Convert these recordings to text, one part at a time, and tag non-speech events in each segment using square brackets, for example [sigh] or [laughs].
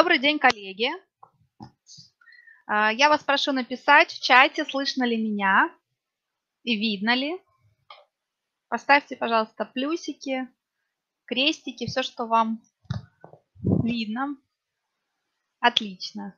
Добрый день, коллеги. А, я вас прошу написать в чате, слышно ли меня и видно ли. Поставьте, пожалуйста, плюсики, крестики, все, что вам видно. Отлично.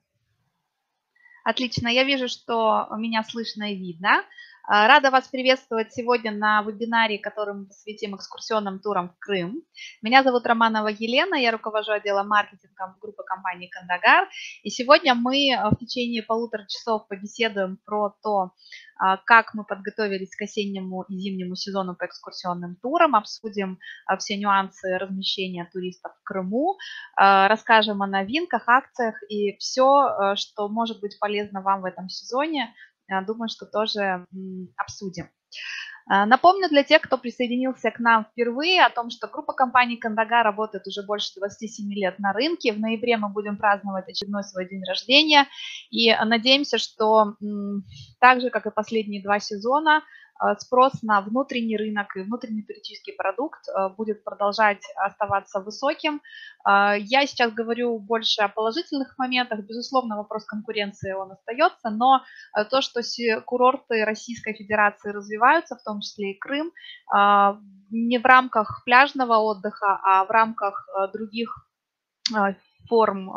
Отлично, я вижу, что меня слышно и видно. А, рада вас приветствовать сегодня на вебинаре, который мы посвятим экскурсионным турам в Крым. Меня зовут Романова Елена, я руковожу отделом маркетинга группы компании «Кандагар». И сегодня мы в течение полутора часов побеседуем про то, а, как мы подготовились к осеннему и зимнему сезону по экскурсионным турам, обсудим а, все нюансы размещения туристов в Крыму, расскажем о новинках, акциях и все, что может быть полезно вам в этом сезоне – думаю, что тоже обсудим. А, напомню для тех, кто присоединился к нам впервые, о том, что группа компаний Кандага работает уже больше 27 лет на рынке. В ноябре мы будем праздновать очередной свой день рождения. И надеемся, что так же, как и последние два сезона, Э, спрос на внутренний рынок и внутренний туристический продукт э, будет продолжать оставаться высоким. Э, я сейчас говорю больше о положительных моментах. Безусловно, вопрос конкуренции он остается, но то, что курорты Российской Федерации развиваются, в том числе и Крым, не в рамках пляжного отдыха, а в рамках других форм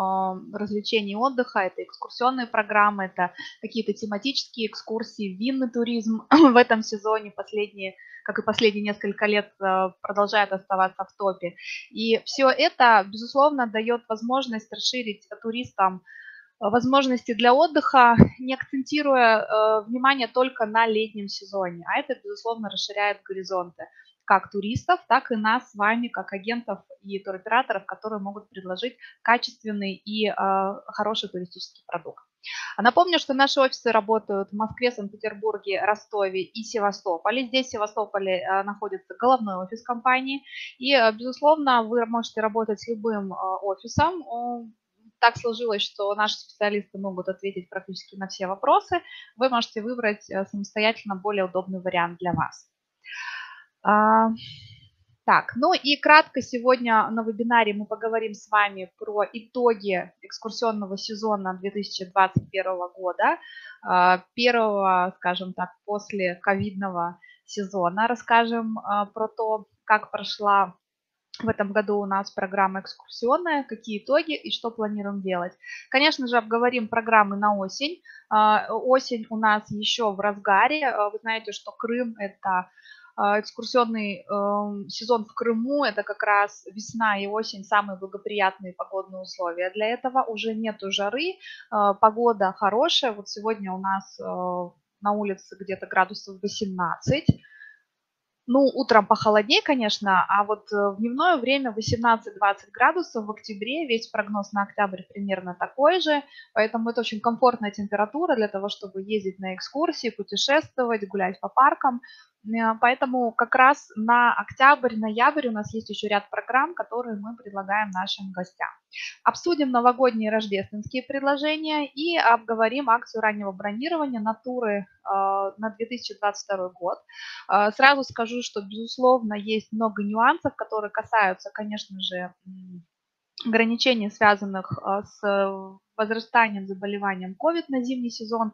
развлечений и отдыха. Это экскурсионные программы, это какие-то тематические экскурсии, винный туризм [clears throat] в этом сезоне последние как и последние несколько лет, а, продолжает оставаться в топе. И все это, безусловно, дает возможность расширить туристам возможности для отдыха, [clears throat] не акцентируя э, внимание только на летнем сезоне, а это, безусловно, расширяет горизонты как туристов, так и нас с вами, как агентов и туроператоров, которые могут предложить качественный и э, хороший туристический продукт. А напомню, что наши офисы работают в Москве, Санкт-Петербурге, Ростове и Севастополе. Здесь в Севастополе э, находится головной офис компании. И, безусловно, вы можете работать с любым офисом. Так сложилось, что наши специалисты могут ответить практически на все вопросы. Вы можете выбрать самостоятельно более удобный вариант для вас. А, так, ну и кратко сегодня на вебинаре мы поговорим с вами про итоги экскурсионного сезона 2021 года, а, первого, скажем так, после ковидного сезона. Расскажем а, про то, как прошла в этом году у нас программа экскурсионная, какие итоги и что планируем делать. Конечно же, обговорим программы на осень. Осень у нас еще в разгаре. Вы знаете, что Крым – это экскурсионный эм, сезон в Крыму, это как раз весна и осень, самые благоприятные погодные условия. Для этого уже нету жары, а, погода хорошая. Вот сегодня у нас э, на улице где-то градусов 18, ну, утром похолоднее, конечно, а вот э, в дневное время 18-20 градусов в октябре, весь прогноз на октябрь примерно такой же, поэтому это очень комфортная температура для того, чтобы ездить на экскурсии, путешествовать, гулять по паркам. Э, поэтому как раз на октябрь-ноябрь у нас есть еще ряд программ, которые мы предлагаем нашим гостям. Обсудим новогодние рождественские предложения и обговорим акцию раннего бронирования на туры на 2022 год. Э, сразу скажу, что, безусловно, есть много нюансов, которые касаются, конечно же, ограничений, связанных с возрастанием заболеванием COVID на зимний сезон.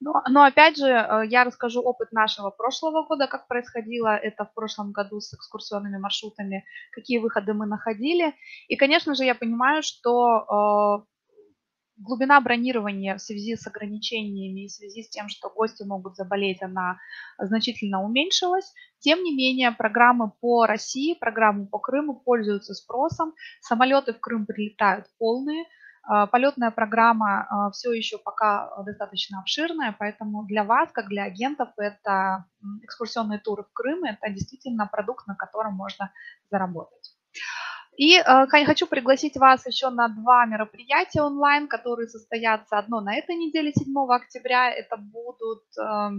Но, но опять же, э, я расскажу опыт нашего прошлого года, как происходило это в прошлом году с экскурсионными маршрутами, какие выходы мы находили. И, конечно же, я понимаю, что э, глубина бронирования в связи с ограничениями и в связи с тем, что гости могут заболеть, она значительно уменьшилась. Тем не менее, программы по России, программы по Крыму пользуются спросом. Самолеты в Крым прилетают полные. А, полетная программа а, все еще пока достаточно обширная, поэтому для вас, как для агентов, это экскурсионные туры в Крым, это действительно продукт, на котором можно заработать. И э, хочу пригласить вас еще на два мероприятия онлайн, которые состоятся одно на этой неделе, 7 октября. Это будут э,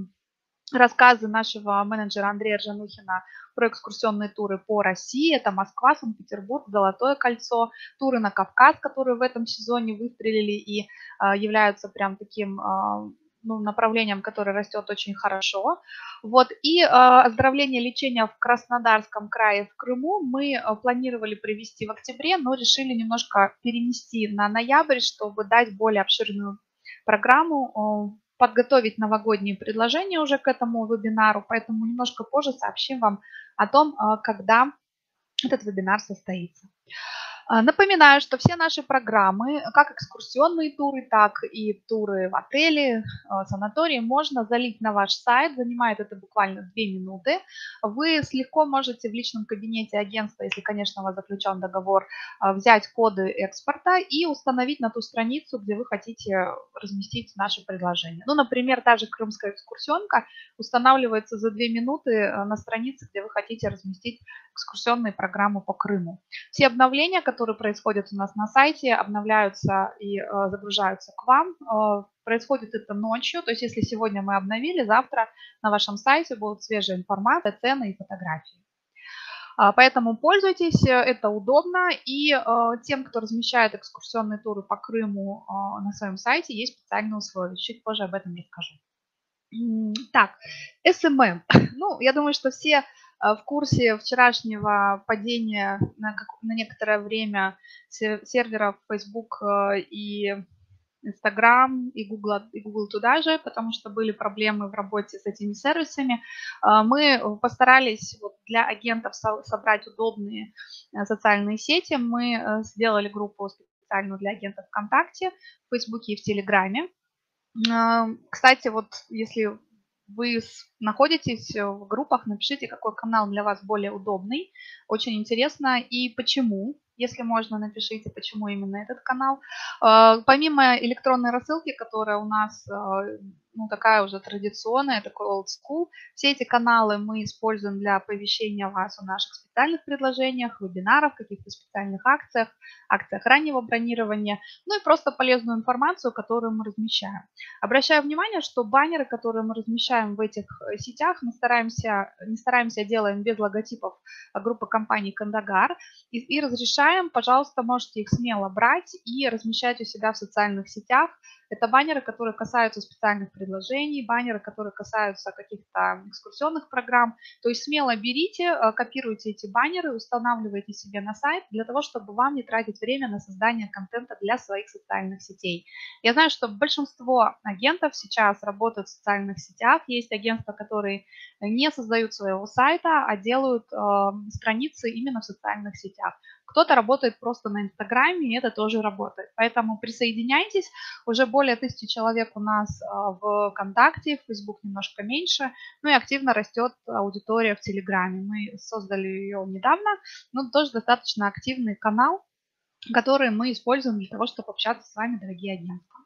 рассказы нашего менеджера Андрея Ржанухина про экскурсионные туры по России. Это Москва, Санкт-Петербург, Золотое кольцо, туры на Кавказ, которые в этом сезоне выстрелили и э, являются прям таким э, ну, направлением, которое растет очень хорошо. Вот. И э, оздоровление лечения в Краснодарском крае, в Крыму мы э, планировали привести в октябре, но решили немножко перенести на ноябрь, чтобы дать более обширную программу, э, подготовить новогодние предложения уже к этому вебинару, поэтому немножко позже сообщим вам о том, э, когда этот вебинар состоится. А, напоминаю, что все наши программы, как экскурсионные туры, так и туры в отеле, а, санатории, можно залить на ваш сайт. Занимает это буквально 2 минуты. Вы легко можете в личном кабинете агентства, если, конечно, у вас заключен договор, а, взять коды экспорта и установить на ту страницу, где вы хотите разместить наше предложение. Ну, например, та же крымская экскурсионка устанавливается за 2 минуты на странице, где вы хотите разместить экскурсионные программы по Крыму. Все обновления, которые происходят у нас на сайте, обновляются и э, загружаются к вам. Э, происходит это ночью, то есть если сегодня мы обновили, завтра на вашем сайте будут свежая информация, цены и фотографии. А, поэтому пользуйтесь, это удобно. И э, тем, кто размещает экскурсионные туры по Крыму э, на своем сайте, есть специальные условия. Чуть позже об этом я скажу. Так, SMM. [laughs] Ну, я думаю, что все Э, в курсе вчерашнего падения на, на некоторое время серверов Facebook э, и Instagram и Google, и Google туда же, потому что были проблемы в работе с этими сервисами. Э, мы постарались для агентов собрать удобные социальные сети. Мы сделали группу специальную для агентов ВКонтакте, в Фейсбуке и в Телеграме. Кстати, вот если вы находитесь в группах, напишите, какой канал для вас более удобный. Очень интересно и почему. Если можно, напишите, почему именно этот канал. А, помимо электронной рассылки, которая у нас а, ну, такая уже традиционная, такой old school, все эти каналы мы используем для оповещения вас о наших специальных предложениях, вебинарах, каких-то специальных акциях, акциях раннего бронирования, ну и просто полезную информацию, которую мы размещаем. Обращаю внимание, что баннеры, которые мы размещаем в этих э, сетях, мы стараемся, не стараемся, делаем без логотипов группы компаний Кандагар и, и разрешаем, пожалуйста, можете их смело брать и размещать у себя в социальных сетях, это баннеры, которые касаются специальных предложений, баннеры, которые касаются каких-то экскурсионных программ. То есть смело берите, э, копируйте эти баннеры, устанавливайте себе на сайт для того, чтобы вам не тратить время на создание контента для своих социальных сетей. Я знаю, что большинство агентов сейчас работают в социальных сетях. Есть агентства, которые не создают своего сайта, а делают э, страницы именно в социальных сетях. Кто-то работает просто на Инстаграме, и это тоже работает. Поэтому присоединяйтесь. Уже более тысячи человек у нас а, в ВКонтакте, в Facebook немножко меньше. Ну и активно растет аудитория в Телеграме. Мы создали ее недавно, но тоже достаточно активный канал, который мы используем для того, чтобы общаться с вами, дорогие агентства.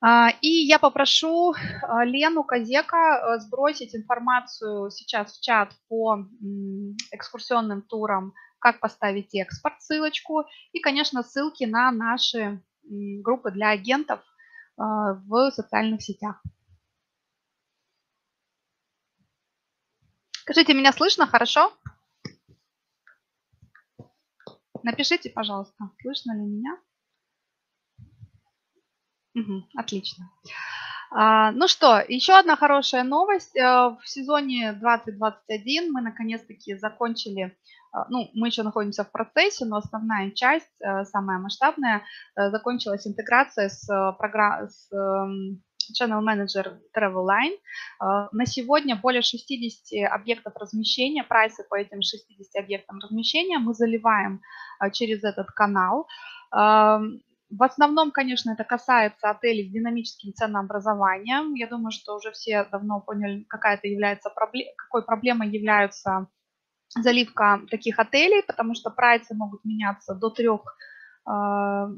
А, и я попрошу а, Лену Козека сбросить информацию сейчас в чат по экскурсионным турам как поставить экспорт, ссылочку, и, конечно, ссылки на наши группы для агентов а, в социальных сетях. Скажите, меня слышно хорошо? Напишите, пожалуйста, слышно ли меня? Угу, отлично. А, ну что, еще одна хорошая новость. Э, в сезоне 2021 мы наконец-таки закончили, ну, мы еще находимся в процессе, но основная часть, э, самая масштабная, э, закончилась интеграция с, программ, с эм, Channel Manager Travelline. На сегодня более 60 объектов размещения, прайсы по этим 60 объектам размещения мы заливаем через этот канал. В основном, конечно, это касается отелей с динамическим ценообразованием. Я думаю, что уже все давно поняли, какая это является какой проблемой является заливка таких отелей, потому что прайсы могут меняться до трех э,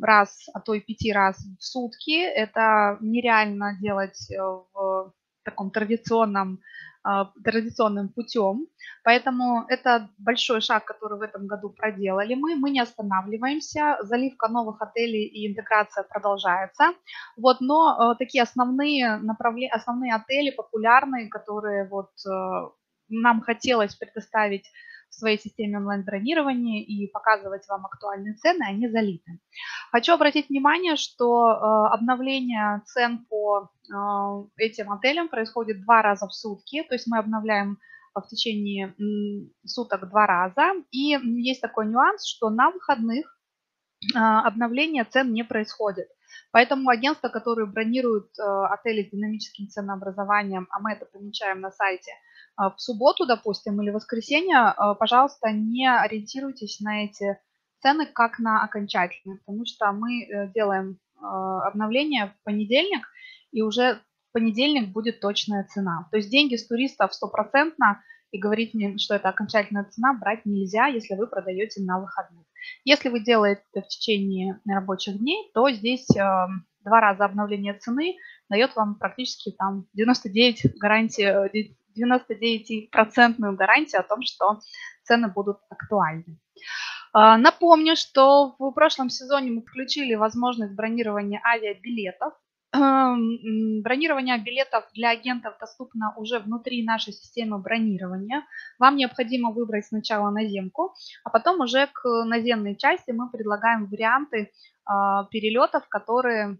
раз, а то и пяти раз в сутки. Это нереально делать э, в таком традиционном а, традиционным путем. Поэтому это большой шаг, который в этом году проделали мы. Мы не останавливаемся. Заливка новых отелей и интеграция продолжается. Вот, но э, такие основные, направления, основные отели, популярные, которые вот э, нам хотелось предоставить в своей системе онлайн-бронирования и показывать вам актуальные цены, они залиты. Хочу обратить внимание, что э, обновление цен по э, этим отелям происходит два раза в сутки, то есть мы обновляем в течение суток два раза. И есть такой нюанс, что на выходных обновление цен не происходит. Поэтому агентства, которые бронируют э, отели с динамическим ценообразованием, а мы это помечаем на сайте, э, в субботу, допустим, или воскресенье, э, пожалуйста, не ориентируйтесь на эти цены как на окончательные, потому что мы делаем обновление в понедельник, и уже в понедельник будет точная цена. То есть деньги с туристов стопроцентно, и говорить мне, что это окончательная цена, брать нельзя, если вы продаете на выходных. Если вы делаете это в течение рабочих дней, то здесь э, два раза обновление цены дает вам практически там 99 гарантии, 99% гарантию о том, что цены будут актуальны. Э, напомню, что в прошлом сезоне мы включили возможность бронирования авиабилетов Бронирование билетов для агентов доступно уже внутри нашей системы бронирования. Вам необходимо выбрать сначала наземку, а потом уже к наземной части мы предлагаем варианты а, перелетов, которые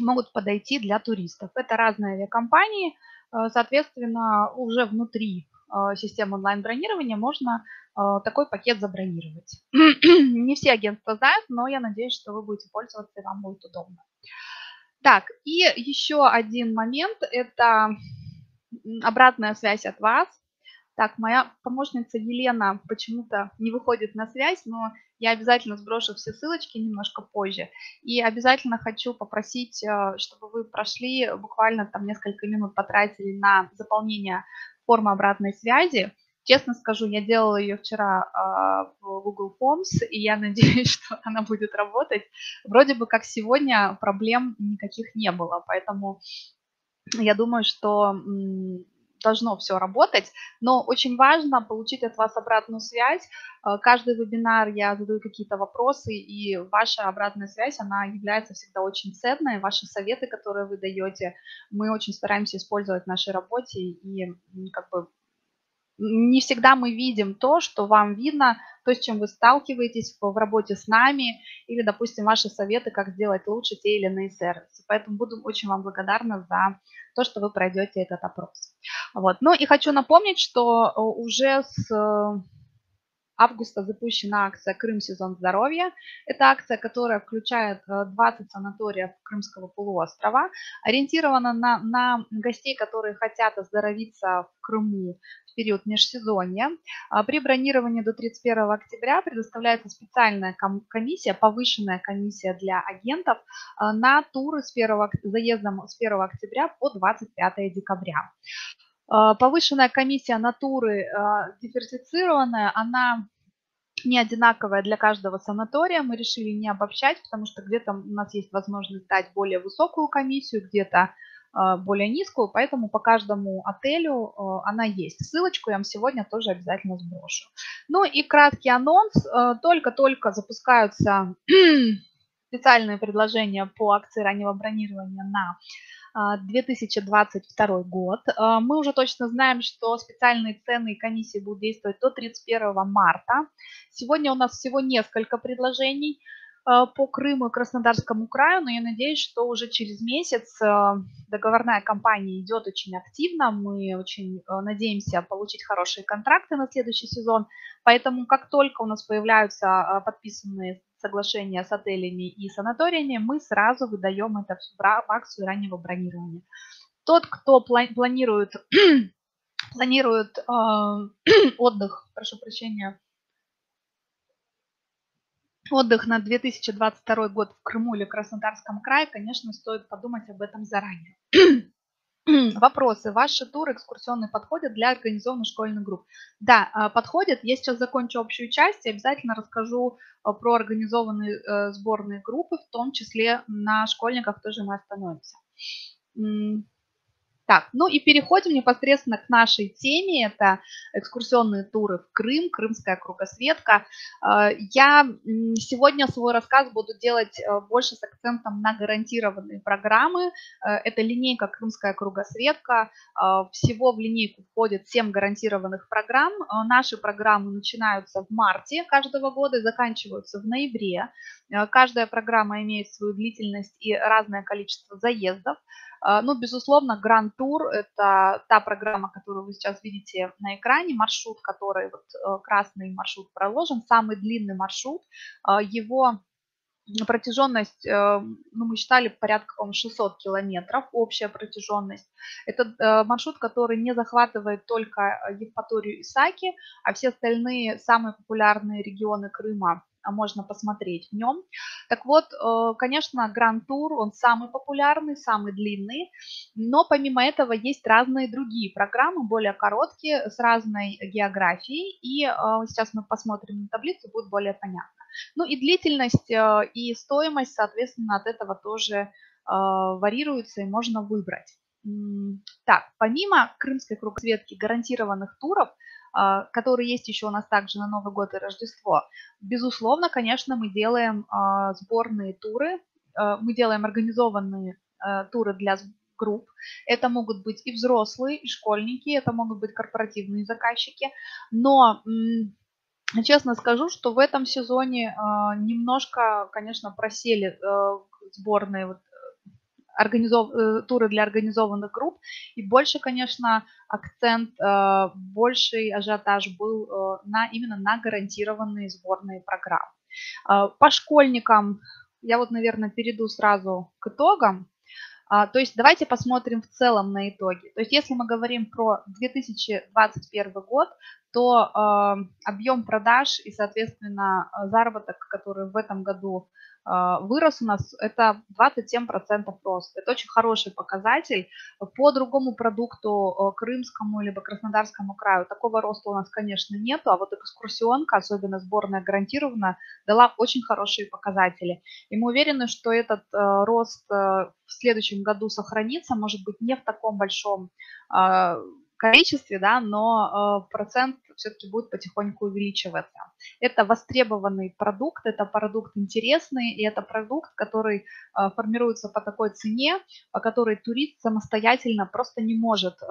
могут подойти для туристов. Это разные авиакомпании, а, соответственно, уже внутри а, системы онлайн-бронирования можно такой пакет забронировать. [clears throat] Не все агентства знают, но я надеюсь, что вы будете пользоваться и вам будет удобно. Так, и еще один момент, это обратная связь от вас. Так, моя помощница Елена почему-то не выходит на связь, но я обязательно сброшу все ссылочки немножко позже. И обязательно хочу попросить, э, чтобы вы прошли буквально там несколько минут потратили на заполнение формы обратной связи. Честно скажу, я делала ее вчера э, в Google Forms, и я [laughs] надеюсь, что она будет работать. Вроде бы как сегодня проблем никаких не было, поэтому я думаю, что должно все работать, но очень важно получить от вас обратную связь. А, каждый вебинар я задаю какие-то вопросы, и ваша обратная связь, она является всегда очень ценной. Ваши советы, которые вы даете, мы очень стараемся использовать в нашей работе, и как бы не всегда мы видим то, что вам видно, то, с чем вы сталкиваетесь в работе с нами, или, допустим, ваши советы, как сделать лучше те или иные сервисы. Поэтому буду очень вам благодарна за то, что вы пройдете этот опрос. Вот. Ну и хочу напомнить, что э, уже с августа запущена акция «Крым. Сезон здоровья». Это акция, которая включает 20 э, санаториев Крымского полуострова, ориентирована на, на гостей, которые хотят оздоровиться в Крыму период межсезонья. А при бронировании до 31 октября предоставляется специальная комиссия, повышенная комиссия для агентов э, на туры с 1, заездом с 1 октября по 25 декабря. А, повышенная комиссия натуры а, диверсифицированная, она не одинаковая для каждого санатория. Мы решили не обобщать, потому что где-то у нас есть возможность дать более высокую комиссию, где-то а, более низкую, поэтому по каждому отелю она есть. Ссылочку я вам сегодня тоже обязательно сброшу. Ну и краткий анонс. Только-только запускаются [clears throat] специальные предложения по акции раннего бронирования на 2022 а, год. А, мы уже точно знаем, что специальные цены и комиссии будут действовать до 31 марта. Сегодня у нас всего несколько предложений а, по Крыму и Краснодарскому краю, но я надеюсь, что уже через месяц договорная кампания идет очень активно. Мы очень надеемся получить хорошие контракты на следующий сезон. Поэтому как только у нас появляются подписанные соглашения с отелями и санаториями, мы сразу выдаем это в акцию раннего бронирования. Тот, кто планирует, [clears throat] планирует э, [clears throat] отдых, прошу прощения, отдых на 2022 год в Крыму или Краснодарском крае, конечно, стоит подумать об этом заранее. [clears throat] Вопросы. Ваши туры экскурсионные подходят для организованных школьных групп? Да, а, подходят. Я сейчас закончу общую часть и обязательно расскажу а, про организованные э, сборные группы, в том числе на школьниках тоже мы остановимся. Так, ну и переходим непосредственно к нашей теме. Это экскурсионные туры в Крым, крымская кругосветка. Э, я сегодня свой рассказ буду делать э, больше с акцентом на гарантированные программы. Э, это линейка «Крымская кругосветка». Всего в линейку входит 7 гарантированных программ. Наши программы начинаются в марте каждого года и заканчиваются в ноябре. Каждая программа имеет свою длительность и разное количество заездов. А, ну, безусловно, Grand Tour – это та программа, которую вы сейчас видите на экране, маршрут, который, вот э, красный маршрут проложен, самый длинный маршрут. А, его протяженность, э, ну, мы считали порядка, по 600 километров, общая протяженность. Это э, маршрут, который не захватывает только Евпаторию и Саки, а все остальные самые популярные регионы Крыма можно посмотреть в нем. Так вот, э, конечно, Гранд Тур, он самый популярный, самый длинный, но помимо этого есть разные другие программы, более короткие, с разной географией, и э, сейчас мы посмотрим на таблицу, будет более понятно. Ну и длительность э, и стоимость, соответственно, от этого тоже варьируются и можно выбрать. Так, помимо крымской кругосветки гарантированных туров, а, которые есть еще у нас также на Новый год и Рождество. Безусловно, конечно, мы делаем а, сборные туры, а, мы делаем организованные туры для групп. Это могут быть и взрослые, и школьники, это могут быть корпоративные заказчики. Но честно скажу, что в этом сезоне немножко, конечно, просели сборные вот организов... Э, туры для организованных групп. И больше, конечно, акцент, э, больший ажиотаж был э, на, именно на гарантированные сборные программы. По школьникам я вот, наверное, перейду сразу к итогам. То есть давайте посмотрим в целом на итоги. То есть если мы говорим про 2021 год, то объем продаж и, соответственно, заработок, который в этом году а, вырос у нас, это 27% рост. Это очень хороший показатель. По другому продукту, э, крымскому либо краснодарскому краю, такого роста у нас, конечно, нету, а вот экскурсионка, особенно сборная гарантированно, дала очень хорошие показатели. И мы уверены, что этот э, рост в следующем году сохранится, может быть, не в таком большом а, количестве, да, но процент все-таки будет потихоньку увеличиваться. Это востребованный продукт, это продукт интересный, и это продукт, который э, формируется по такой цене, по которой турист самостоятельно просто не может э,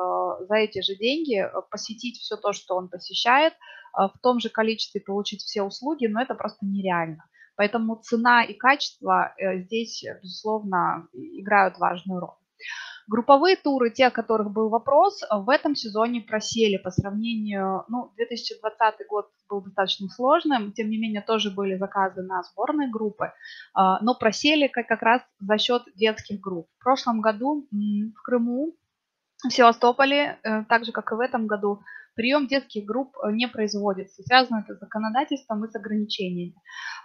за эти же деньги э, посетить все то, что он посещает, в том же количестве получить все услуги, но это просто нереально. Поэтому цена и качество здесь, безусловно, играют важную роль. Групповые туры, те, о которых был вопрос, в этом сезоне просели по сравнению, ну, 2020 год был достаточно сложным, тем не менее тоже были заказы на сборные группы, а, но просели как, раз за счет детских групп. В прошлом году в Крыму, в Севастополе, э, так же как и в этом году, прием детских групп э, не производится. Связано это с законодательством и с ограничениями.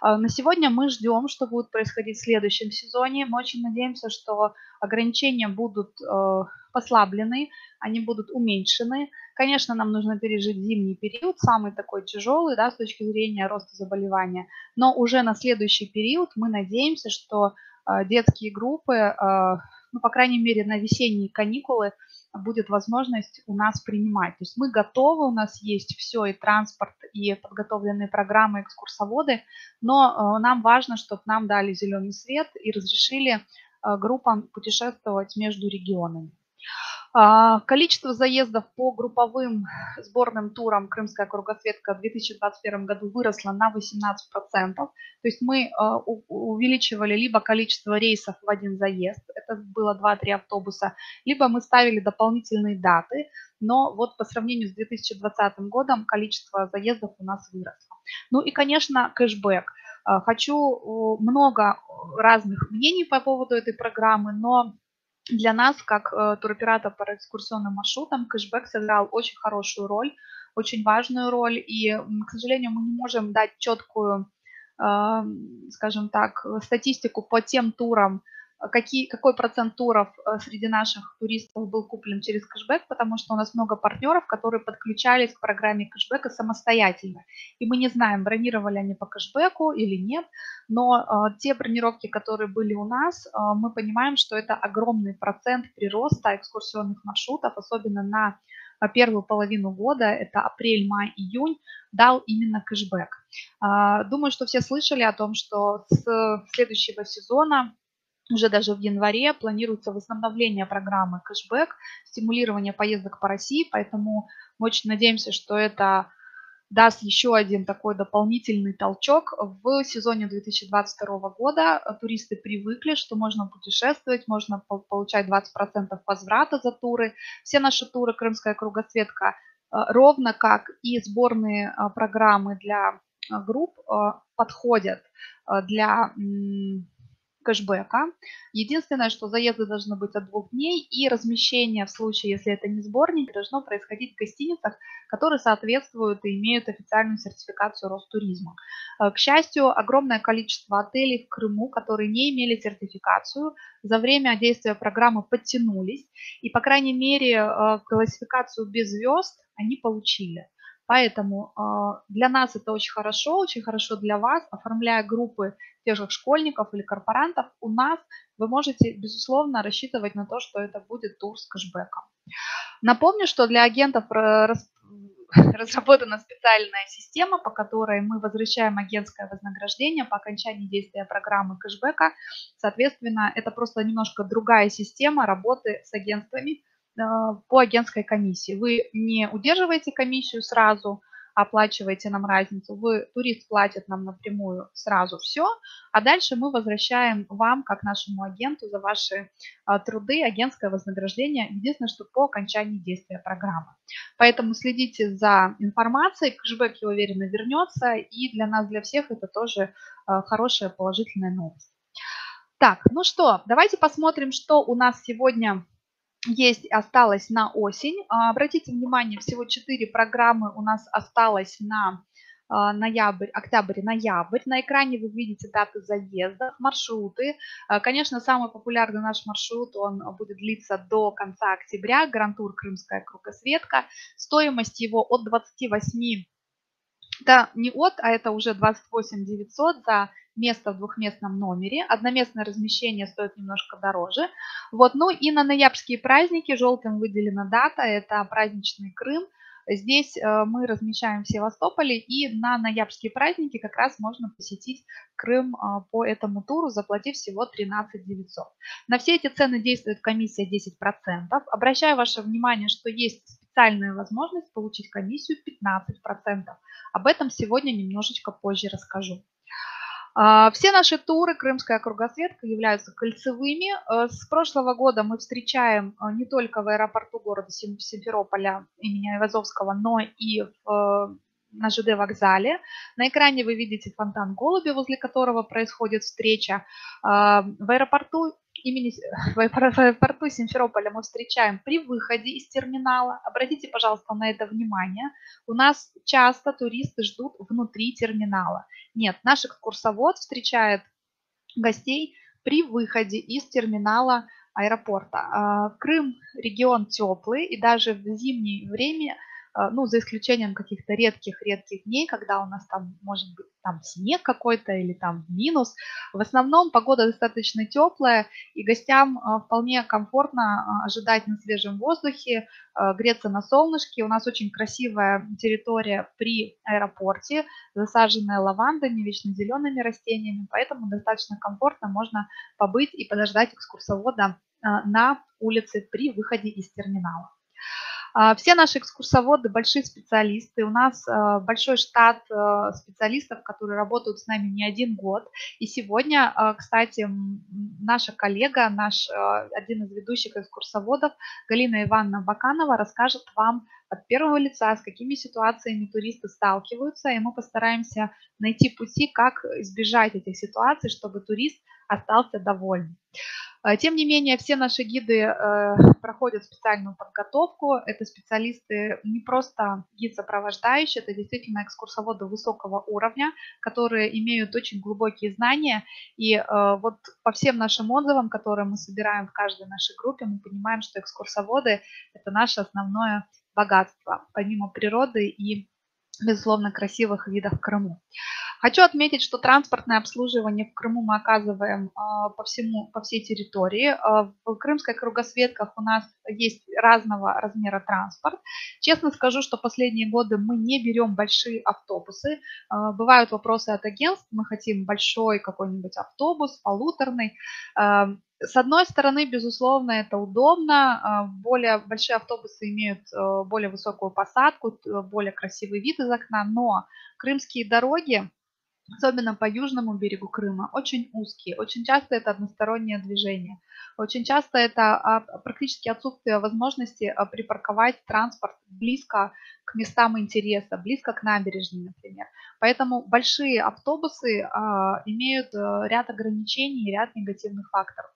А, на сегодня мы ждем, что будет происходить в следующем сезоне. Мы очень надеемся, что ограничения будут э, послаблены, они будут уменьшены. Конечно, нам нужно пережить зимний период, самый такой тяжелый да, с точки зрения роста заболевания. Но уже на следующий период мы надеемся, что детские группы, ну, по крайней мере, на весенние каникулы будет возможность у нас принимать. То есть мы готовы, у нас есть все, и транспорт, и подготовленные программы, экскурсоводы, но э, нам важно, чтобы нам дали зеленый свет и разрешили э, группам путешествовать между регионами. А, количество заездов по групповым сборным турам «Крымская кругосветка» в 2021 году выросло на 18%. То есть мы а, увеличивали либо количество рейсов в один заезд, это было 2-3 автобуса, либо мы ставили дополнительные даты, но вот по сравнению с 2020 годом количество заездов у нас выросло. Ну и, конечно, кэшбэк. А, хочу много разных мнений по поводу этой программы, но для нас, как э, туроператор по экскурсионным маршрутам, кэшбэк сыграл очень хорошую роль, очень важную роль, и, к сожалению, мы не можем дать четкую, э, скажем так, статистику по тем турам, какие, какой процент туров э, среди наших туристов был куплен через кэшбэк, потому что у нас много партнеров, которые подключались к программе кэшбэка самостоятельно. И мы не знаем, бронировали они по кэшбэку или нет, но э, те бронировки, которые были у нас, э, мы понимаем, что это огромный процент прироста экскурсионных маршрутов, особенно на первую половину года, это апрель, май, июнь, дал именно кэшбэк. А, думаю, что все слышали о том, что с следующего сезона уже даже в январе планируется восстановление программы кэшбэк, стимулирование поездок по России, поэтому мы очень надеемся, что это даст еще один такой дополнительный толчок. В сезоне 2022 года туристы привыкли, что можно путешествовать, можно получать 20% возврата за туры. Все наши туры «Крымская кругосветка» э, ровно как и сборные э, программы для э, групп подходят для кэшбэка. Единственное, что заезды должны быть от двух дней, и размещение в случае, если это не сборник, должно происходить в гостиницах, которые соответствуют и имеют официальную сертификацию Ростуризма. Э, к счастью, огромное количество отелей в Крыму, которые не имели сертификацию, за время действия программы подтянулись, и, по крайней мере, э, классификацию без звезд они получили. Поэтому э, для нас это очень хорошо, очень хорошо для вас. Оформляя группы тех же школьников или корпорантов, у нас вы можете, безусловно, рассчитывать на то, что это будет тур с кэшбэком. Напомню, что для агентов [laughs] разработана специальная система, по которой мы возвращаем агентское вознаграждение по окончании действия программы кэшбэка. Соответственно, это просто немножко другая система работы с агентствами, а, по агентской комиссии. Вы не удерживаете комиссию сразу, оплачиваете нам разницу, вы, турист платит нам напрямую сразу все, а дальше мы возвращаем вам, как нашему агенту, за ваши а, труды агентское вознаграждение, единственное, что по окончании действия программы. Поэтому следите за информацией, кэшбэк, я уверена, вернется, и для нас, для всех это тоже а, хорошая положительная новость. Так, ну что, давайте посмотрим, что у нас сегодня есть, осталось на осень. А, обратите внимание, всего 4 программы у нас осталось на а, ноябрь, октябрь, ноябрь. На экране вы видите даты заезда, маршруты. А, конечно, самый популярный наш маршрут, он будет длиться до конца октября. Грантур Крымская кругосветка. Стоимость его от 28 да, не от, а это уже 28 900 за место в двухместном номере. Одноместное размещение стоит немножко дороже. Вот, ну и на ноябрьские праздники желтым выделена дата, это праздничный Крым. Здесь э, мы размещаем в Севастополе, и на ноябрьские праздники как раз можно посетить Крым э, по этому туру, заплатив всего 13 900. На все эти цены действует комиссия 10%. Обращаю ваше внимание, что есть специальная возможность получить комиссию 15%. Об этом сегодня немножечко позже расскажу. А, все наши туры «Крымская кругосветка» являются кольцевыми. Э, с прошлого года мы встречаем э, не только в аэропорту города Симферополя имени Айвазовского, но и в, э, на ЖД вокзале. На экране вы видите фонтан Голуби, возле которого происходит встреча. В аэропорту имени в аэропорту [laughs] Симферополя мы встречаем при выходе из терминала. Обратите, пожалуйста, на это внимание. У нас часто туристы ждут внутри терминала. Нет, наш экскурсовод встречает гостей при выходе из терминала аэропорта. А, Крым регион теплый, и даже в зимнее время ну, за исключением каких-то редких-редких дней, когда у нас там может быть там снег какой-то или там минус. В основном погода достаточно теплая, и гостям а, вполне комфортно а, ожидать на свежем воздухе, греться на солнышке. У нас очень красивая территория при аэропорте, засаженная лавандами, вечно зелеными растениями, поэтому достаточно комфортно можно побыть и подождать экскурсовода на улице при выходе из терминала. А, все наши экскурсоводы большие специалисты. У нас а, большой штат а, специалистов, которые работают с нами не один год. И сегодня, кстати, наша коллега, наш один из ведущих экскурсоводов, Галина Ивановна Баканова, расскажет вам от первого лица, с какими ситуациями туристы сталкиваются, и мы постараемся найти пути, как избежать этих ситуаций, чтобы турист остался доволен. А, тем не менее, все наши гиды э, проходят специальную подготовку. Это специалисты не просто гид-сопровождающие, это действительно экскурсоводы высокого уровня, которые имеют очень глубокие знания. И э, вот по всем нашим отзывам, которые мы собираем в каждой нашей группе, мы понимаем, что экскурсоводы – это наше основное богатство, помимо природы и, безусловно, красивых видов в Крыму. Хочу отметить, что транспортное обслуживание в Крыму мы оказываем а, по, всему, по всей территории. А, в крымской кругосветках у нас есть разного размера транспорт. Честно скажу, что последние годы мы не берем большие автобусы. А, бывают вопросы от агентств, мы хотим большой какой-нибудь автобус, полуторный. С одной стороны, безусловно, это удобно. Более большие автобусы имеют более высокую посадку, более красивый вид из окна, но крымские дороги особенно по южному берегу Крыма, очень узкие. Очень часто это одностороннее движение. Очень часто это а, практически отсутствие возможности а, припарковать транспорт близко к местам интереса, близко к набережной, например. Поэтому большие автобусы а, имеют ряд ограничений ряд негативных факторов.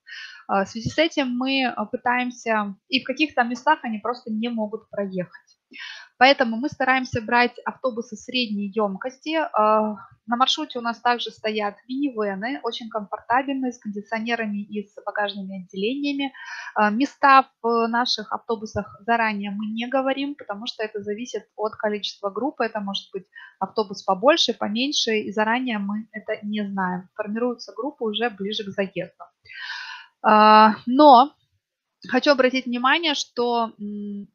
В связи с этим мы пытаемся, и в каких-то местах они просто не могут проехать. Поэтому мы стараемся брать автобусы средней емкости. А, на маршруте у нас также стоят минивены, очень комфортабельные, с кондиционерами и с багажными отделениями. А, места в наших автобусах заранее мы не говорим, потому что это зависит от количества группы. Это может быть автобус побольше, поменьше, и заранее мы это не знаем. Формируются группы уже ближе к заезду. А, но Хочу обратить внимание, что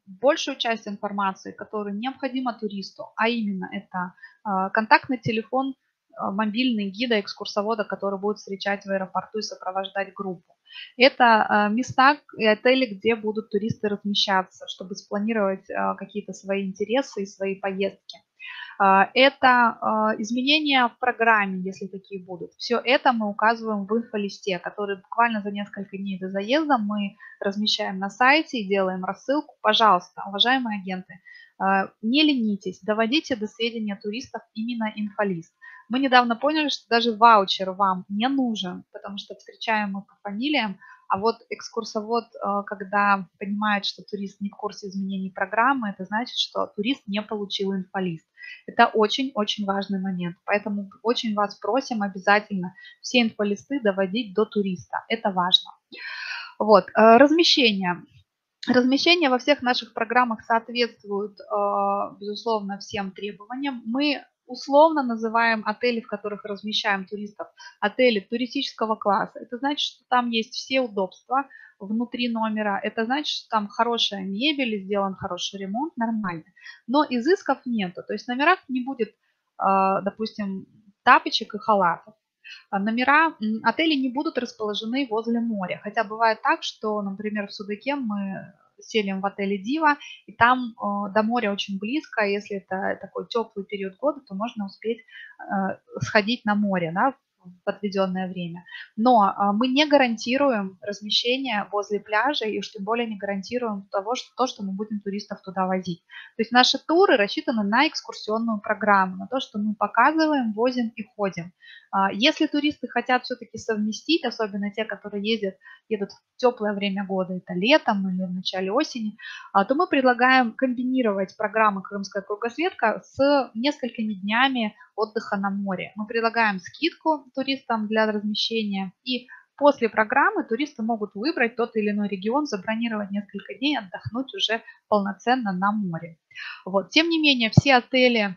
большую часть информации, которую необходима туристу, а именно это а, контактный телефон а, мобильный гида, экскурсовода, который будет встречать в аэропорту и сопровождать группу. Это а, места и отели, где будут туристы размещаться, чтобы спланировать какие-то свои интересы и свои поездки. А, это а, изменения в программе, если такие будут. Все это мы указываем в инфолисте, который буквально за несколько дней до заезда мы размещаем на сайте и делаем рассылку. Пожалуйста, уважаемые агенты, а, не ленитесь, доводите до сведения туристов именно инфолист. Мы недавно поняли, что даже ваучер вам не нужен, потому что встречаем мы по фамилиям, а вот экскурсовод, когда понимает, что турист не в курсе изменений программы, это значит, что турист не получил инфолист. Это очень-очень важный момент. Поэтому очень вас просим обязательно все инфолисты доводить до туриста. Это важно. Вот, э, размещение. Размещение во всех наших программах соответствует, э, безусловно, всем требованиям. Мы условно называем отели, в которых размещаем туристов, отели туристического класса. Это значит, что там есть все удобства внутри номера. Это значит, что там хорошая мебель, сделан хороший ремонт, нормально. Но изысков нету. То есть в номерах не будет, а, допустим, тапочек и халатов. А номера, отели не будут расположены возле моря. Хотя бывает так, что, например, в Судаке мы селим в отеле Дива, и там э, до моря очень близко, если это такой теплый период года, то можно успеть э, сходить на море, да, в отведенное время. Но а, мы не гарантируем размещение возле пляжа и уж тем более не гарантируем того, что, то, что мы будем туристов туда возить. То есть наши туры рассчитаны на экскурсионную программу, на то, что мы показываем, возим и ходим. А, если туристы хотят все-таки совместить, особенно те, которые ездят, едут в теплое время года, это летом или в начале осени, а, то мы предлагаем комбинировать программы «Крымская кругосветка» с несколькими днями отдыха на море. Мы предлагаем скидку туристам для размещения и после программы туристы могут выбрать тот или иной регион, забронировать несколько дней, отдохнуть уже полноценно на море. Вот. Тем не менее, все отели,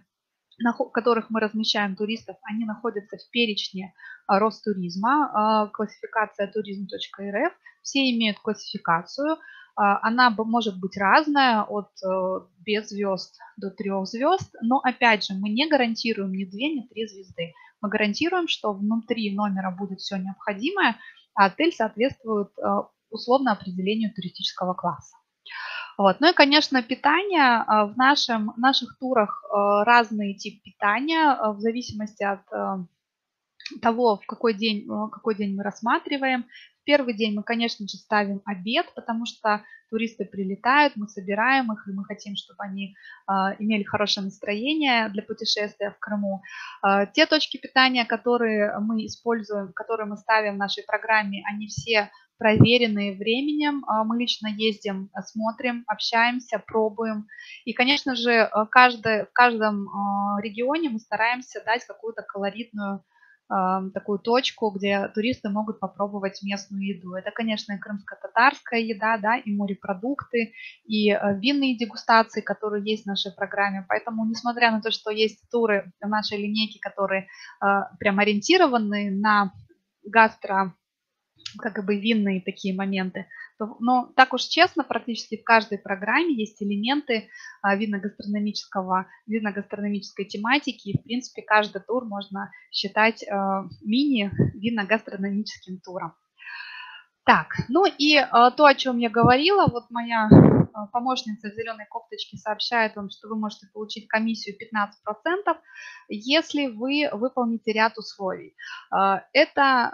на которых мы размещаем туристов, они находятся в перечне а, Ростуризма, а, классификация туризм.рф, все имеют классификацию, а, она может быть разная, от э, без звезд до трех звезд, но опять же мы не гарантируем ни две, ни три звезды. Мы гарантируем, что внутри номера будет все необходимое, а отель соответствует э, условно определению туристического класса. Вот. Ну и, конечно, питание. Э, в нашем, наших турах разный тип питания в зависимости от того, в какой день, какой день мы рассматриваем первый день мы, конечно же, ставим обед, потому что туристы прилетают, мы собираем их, и мы хотим, чтобы они э, имели хорошее настроение для путешествия в Крыму. Э, те точки питания, которые мы используем, которые мы ставим в нашей программе, они все проверенные временем. А, мы лично ездим, смотрим, общаемся, пробуем. И, конечно же, каждый, в каждом регионе мы стараемся дать какую-то колоритную такую точку, где туристы могут попробовать местную еду. Это, конечно, и крымско-татарская еда, да, и морепродукты, и винные дегустации, которые есть в нашей программе. Поэтому, несмотря на то, что есть туры в нашей линейке, которые прям ориентированы на гастро как бы винные такие моменты. Но так уж честно, практически в каждой программе есть элементы а, винно-гастрономического, винно-гастрономической тематики. И, в принципе, каждый тур можно считать а, мини-винно-гастрономическим туром. Так, ну и э, то, о чем я говорила, вот моя э, помощница в зеленой кофточке сообщает вам, что вы можете получить комиссию 15%, если вы выполните ряд условий. Э, это,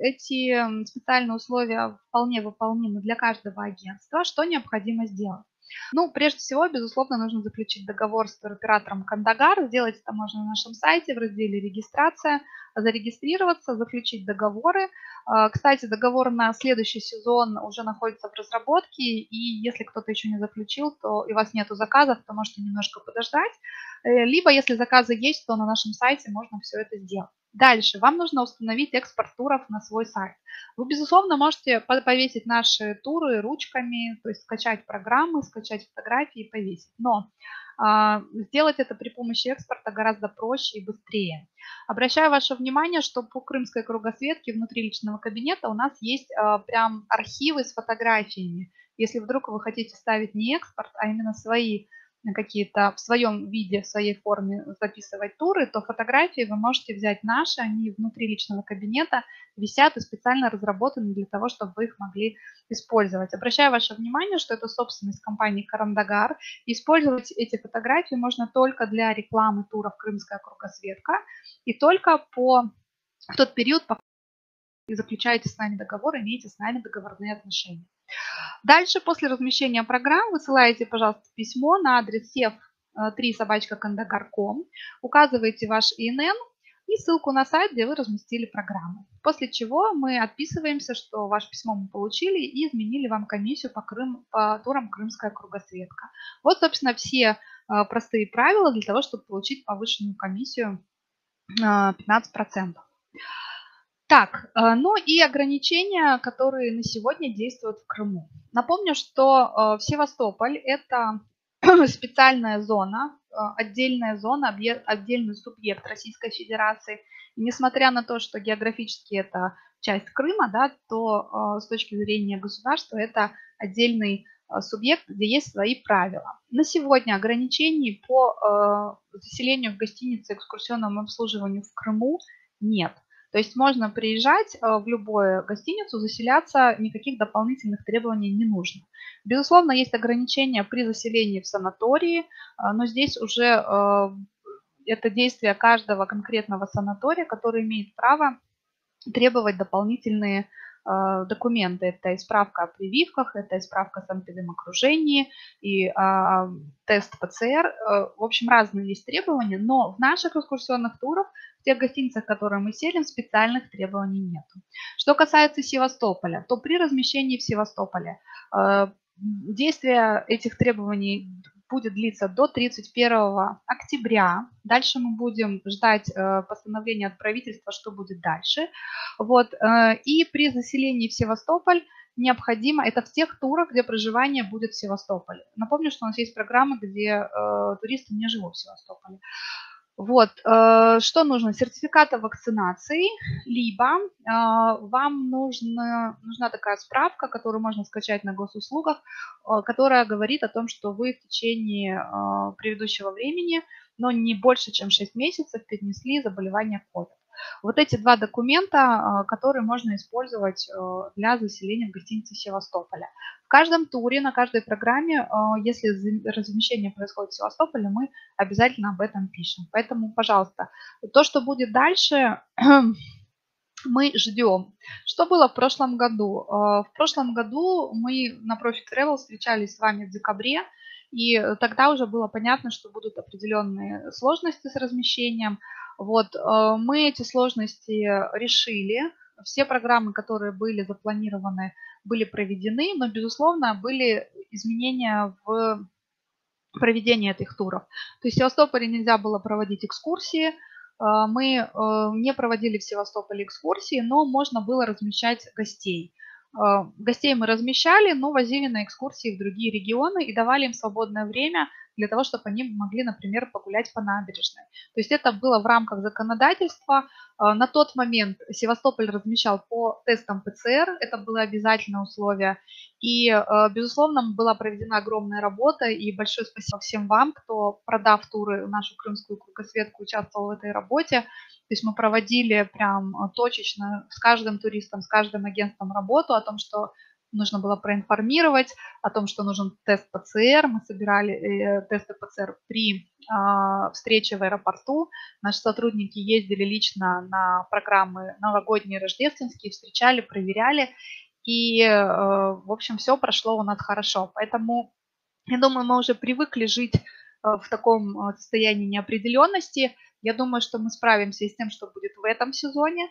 эти специальные условия вполне выполнимы для каждого агентства. Что необходимо сделать? Ну, прежде всего, безусловно, нужно заключить договор с туроператором Кандагар. Сделать это можно на нашем сайте в разделе «Регистрация», зарегистрироваться, заключить договоры. А, кстати, договор на следующий сезон уже находится в разработке, и если кто-то еще не заключил, то и у вас нет заказов, то можете немножко подождать. Э, либо, если заказы есть, то на нашем сайте можно все это сделать. Дальше вам нужно установить экспорт туров на свой сайт. Вы, безусловно, можете повесить наши туры ручками, то есть скачать программы, скачать фотографии и повесить. Но а, сделать это при помощи экспорта гораздо проще и быстрее. Обращаю ваше внимание, что по крымской кругосветке внутри личного кабинета у нас есть а, прям архивы с фотографиями. Если вдруг вы хотите ставить не экспорт, а именно свои какие-то в своем виде, в своей форме записывать туры, то фотографии вы можете взять наши, они внутри личного кабинета висят и специально разработаны для того, чтобы вы их могли использовать. Обращаю ваше внимание, что это собственность компании Карандагар. Использовать эти фотографии можно только для рекламы туров «Крымская кругосветка» и только по в тот период, пока вы заключаете с нами договор, имеете с нами договорные отношения. Дальше, после размещения программ, высылаете, пожалуйста, письмо на адрес sef3 собачка указываете ваш ИНН и ссылку на сайт, где вы разместили программу. После чего мы отписываемся, что ваше письмо мы получили и изменили вам комиссию по, Крым, по турам «Крымская кругосветка». Вот, собственно, все э, простые правила для того, чтобы получить повышенную комиссию 15%. Так, э, ну и ограничения, которые на сегодня действуют в Крыму. Напомню, что э, Севастополь – это [clears throat] специальная зона, э, отдельная зона, объект, отдельный субъект Российской Федерации. И несмотря на то, что географически это часть Крыма, да, то с точки зрения государства это отдельный субъект, где есть свои правила. На сегодня ограничений по заселению в гостинице экскурсионному обслуживанию в Крыму нет. То есть можно приезжать э, в любую гостиницу, заселяться, никаких дополнительных требований не нужно. Безусловно, есть ограничения при заселении в санатории, э, но здесь уже э, это действие каждого конкретного санатория, который имеет право требовать дополнительные документы. Это и справка о прививках, это и справка о санэпидемокружении, и а, тест ПЦР. Э, в общем, разные есть требования, но в наших экскурсионных турах, в тех гостиницах, которые мы селим, специальных требований нет. Что касается Севастополя, то при размещении в Севастополе э, действие этих требований будет длиться до 31 октября. Дальше мы будем ждать э, постановления от правительства, что будет дальше. Вот. Э, и при заселении в Севастополь необходимо, это в тех турах, где проживание будет в Севастополе. Напомню, что у нас есть программа, где э, туристы не живут в Севастополе. Вот, э, что нужно? Сертификат о вакцинации, либо э, вам нужна, нужна такая справка, которую можно скачать на госуслугах, э, которая говорит о том, что вы в течение предыдущего времени, но не больше, чем 6 месяцев, перенесли заболевание COVID. Вот эти два документа, которые можно использовать для заселения в гостинице Севастополя. В каждом туре, на каждой программе, если размещение происходит в Севастополе, мы обязательно об этом пишем. Поэтому, пожалуйста, то, что будет дальше, [clears throat] мы ждем. Что было в прошлом году? В прошлом году мы на Profit Travel встречались с вами в декабре, и тогда уже было понятно, что будут определенные сложности с размещением. Вот, мы эти сложности решили, все программы, которые были запланированы, были проведены, но, безусловно, были изменения в проведении этих туров. То есть в Севастополе нельзя было проводить экскурсии, а, мы э, не проводили в Севастополе экскурсии, но можно было размещать гостей. Гостей мы размещали, но возили на экскурсии в другие регионы и давали им свободное время для того, чтобы они могли, например, погулять по набережной. То есть это было в рамках законодательства. А, на тот момент Севастополь размещал по тестам ПЦР, это было обязательное условие. И, а, безусловно, была проведена огромная работа, и большое спасибо всем вам, кто, продав туры в нашу крымскую кругосветку, участвовал в этой работе. То есть мы проводили прям точечно с каждым туристом, с каждым агентством работу о том, что нужно было проинформировать о том, что нужен тест ПЦР. Мы собирали э, тесты ПЦР при э, встрече в аэропорту. Наши сотрудники ездили лично на программы новогодние, рождественские, встречали, проверяли. И, э, в общем, все прошло у нас хорошо. Поэтому, я думаю, мы уже привыкли жить э, в таком состоянии неопределенности. Я думаю, что мы справимся и с тем, что будет в этом сезоне.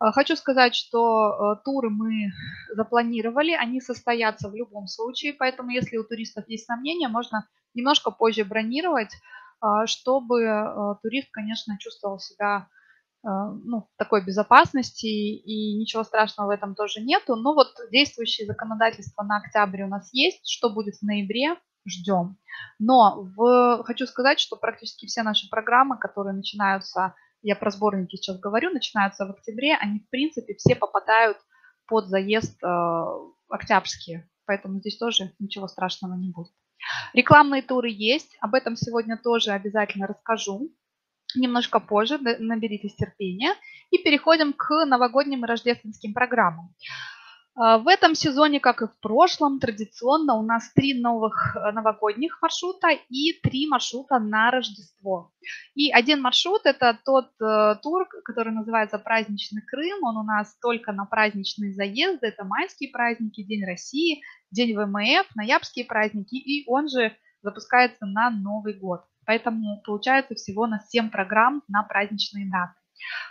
Э, хочу сказать, что э, туры мы запланировали, они состоятся в любом случае, поэтому если у туристов есть сомнения, можно немножко позже бронировать, э, чтобы турист, конечно, чувствовал себя ну, такой безопасности, и ничего страшного в этом тоже нету. Но вот действующее законодательство на октябрь у нас есть, что будет в ноябре, ждем. Но в, хочу сказать, что практически все наши программы, которые начинаются, я про сборники сейчас говорю, начинаются в октябре, они в принципе все попадают под заезд э, октябрьские. Поэтому здесь тоже ничего страшного не будет. Рекламные туры есть, об этом сегодня тоже обязательно расскажу. Немножко позже, наберитесь терпения. И переходим к новогодним и рождественским программам. А, в этом сезоне, как и в прошлом, традиционно у нас три новых э, новогодних маршрута и три маршрута на Рождество. И один маршрут – это тот э, тур, который называется «Праздничный Крым». Он у нас только на праздничные заезды. Это майские праздники, День России, День ВМФ, ноябрьские праздники. И он же запускается на Новый год. Поэтому получается всего на 7 программ на праздничные даты.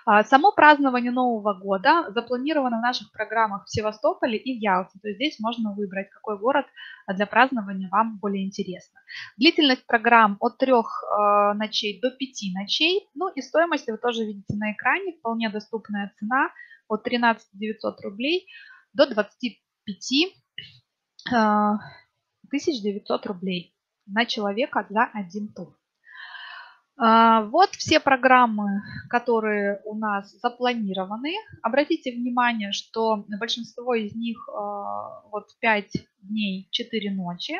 А, само празднование Нового года запланировано в наших программах в Севастополе и в Ялте. То есть здесь можно выбрать, какой город для празднования вам более интересно. Длительность программ от 3 а, ночей до 5 ночей. Ну и стоимость вы тоже видите на экране. Вполне доступная цена от 13 900 рублей до 25 900 рублей на человека за один тур. А, вот все программы, которые у нас запланированы. Обратите внимание, что большинство из них а, вот 5 дней, 4 ночи.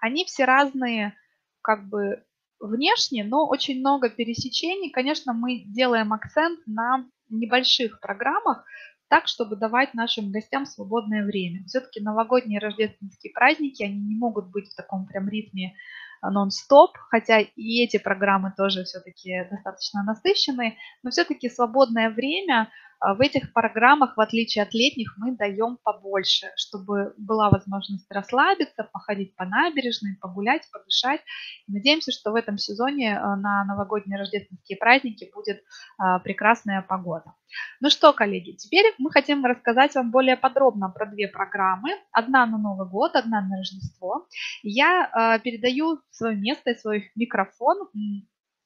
Они все разные как бы внешне, но очень много пересечений. Конечно, мы делаем акцент на небольших программах, так, чтобы давать нашим гостям свободное время. Все-таки новогодние рождественские праздники, они не могут быть в таком прям ритме нон-стоп, хотя и эти программы тоже все-таки достаточно насыщенные, но все-таки свободное время в этих программах, в отличие от летних, мы даем побольше, чтобы была возможность расслабиться, походить по набережной, погулять, подышать. Надеемся, что в этом сезоне а, на новогодние рождественские праздники будет а, прекрасная погода. Ну что, коллеги, теперь мы хотим рассказать вам более подробно про две программы. Одна на Новый год, одна на Рождество. Я передаю свое место и свой микрофон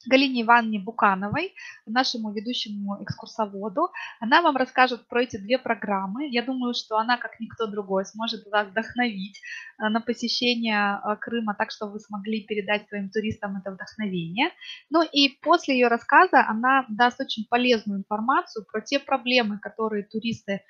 Галине Ивановне Букановой, нашему ведущему экскурсоводу. Она вам расскажет про эти две программы. Я думаю, что она, как никто другой, сможет вас вдохновить э, на посещение э, Крыма, так что вы смогли передать своим туристам это вдохновение. Ну и после ее рассказа она даст очень полезную информацию про те проблемы, которые туристы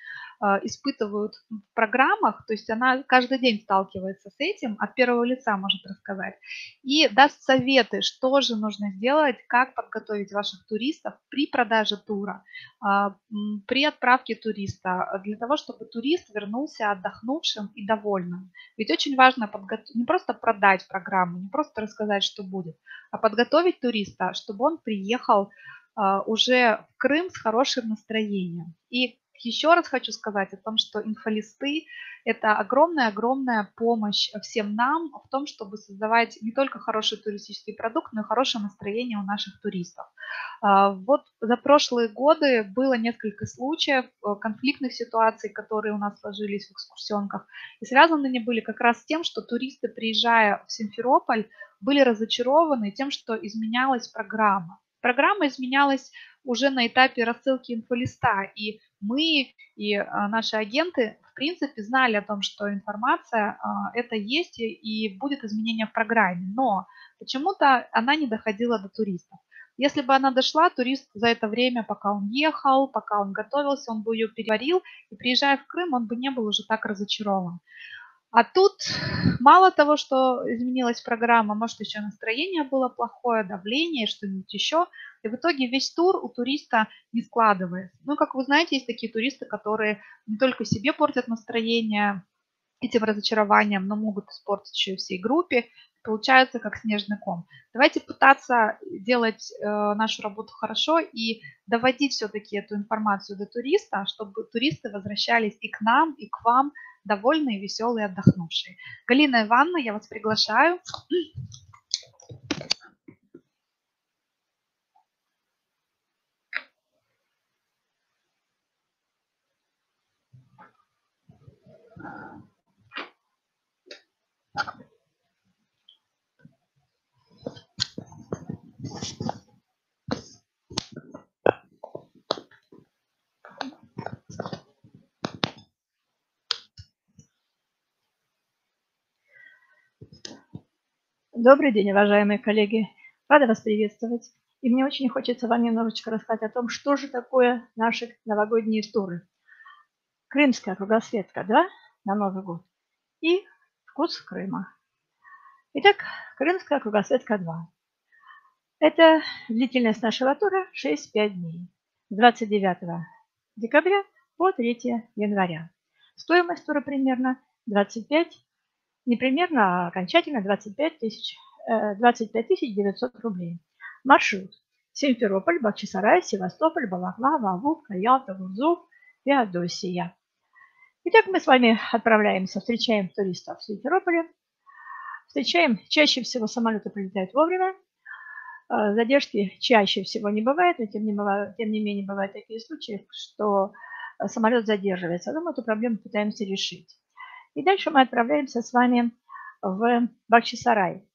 испытывают в программах, то есть она каждый день сталкивается с этим, от первого лица может рассказать, и даст советы, что же нужно сделать, как подготовить ваших туристов при продаже тура, а, при отправке туриста, для того, чтобы турист вернулся отдохнувшим и довольным. Ведь очень важно подготовить, не просто продать программу, не просто рассказать, что будет, а подготовить туриста, чтобы он приехал а, уже в Крым с хорошим настроением. И еще раз хочу сказать о том, что инфолисты – это огромная-огромная помощь всем нам в том, чтобы создавать не только хороший туристический продукт, но и хорошее настроение у наших туристов. А, вот за прошлые годы было несколько случаев э, конфликтных ситуаций, которые у нас сложились в экскурсионках. И связаны они были как раз с тем, что туристы, приезжая в Симферополь, были разочарованы тем, что изменялась программа. Программа изменялась уже на этапе рассылки инфолиста, и мы и а, наши агенты в принципе знали о том, что информация а, это есть и будет изменение в программе, но почему-то она не доходила до туристов. Если бы она дошла, турист за это время, пока он ехал, пока он готовился, он бы ее переварил, и приезжая в Крым, он бы не был уже так разочарован. А тут мало того, что изменилась программа, может еще настроение было плохое, давление, что-нибудь еще. И в итоге весь тур у туриста не складывается. Ну, как вы знаете, есть такие туристы, которые не только себе портят настроение этим разочарованием, но могут испортить еще и всей группе. Получается как снежный ком. Давайте пытаться делать э, нашу работу хорошо и доводить все-таки эту информацию до туриста, чтобы туристы возвращались и к нам, и к вам довольные, веселые, отдохнувшие. Галина Ивановна, я вас приглашаю. Добрый день, уважаемые коллеги. Рада вас приветствовать. И мне очень хочется вам немножечко рассказать о том, что же такое наши новогодние туры. Крымская кругосветка 2 на Новый год и вкус Крыма. Итак, Крымская кругосветка 2. Это длительность нашего тура 6-5 дней. С 29 декабря по 3 января. Стоимость тура примерно 25 не примерно, а окончательно 25 тысяч, 25 тысяч 900 рублей. Маршрут. Симферополь, Бахчисарай, Севастополь, Балаклава, Авука, Ялта, Гурзуф, Феодосия. Итак, мы с вами отправляемся, встречаем туристов в Симферополе. Встречаем, чаще всего самолеты прилетают вовремя. А, задержки чаще всего не бывает, но тем не, бывает, тем не менее бывают такие случаи, что самолет задерживается. Но мы эту проблему пытаемся решить. И дальше мы отправляемся с вами в Бахчисарай.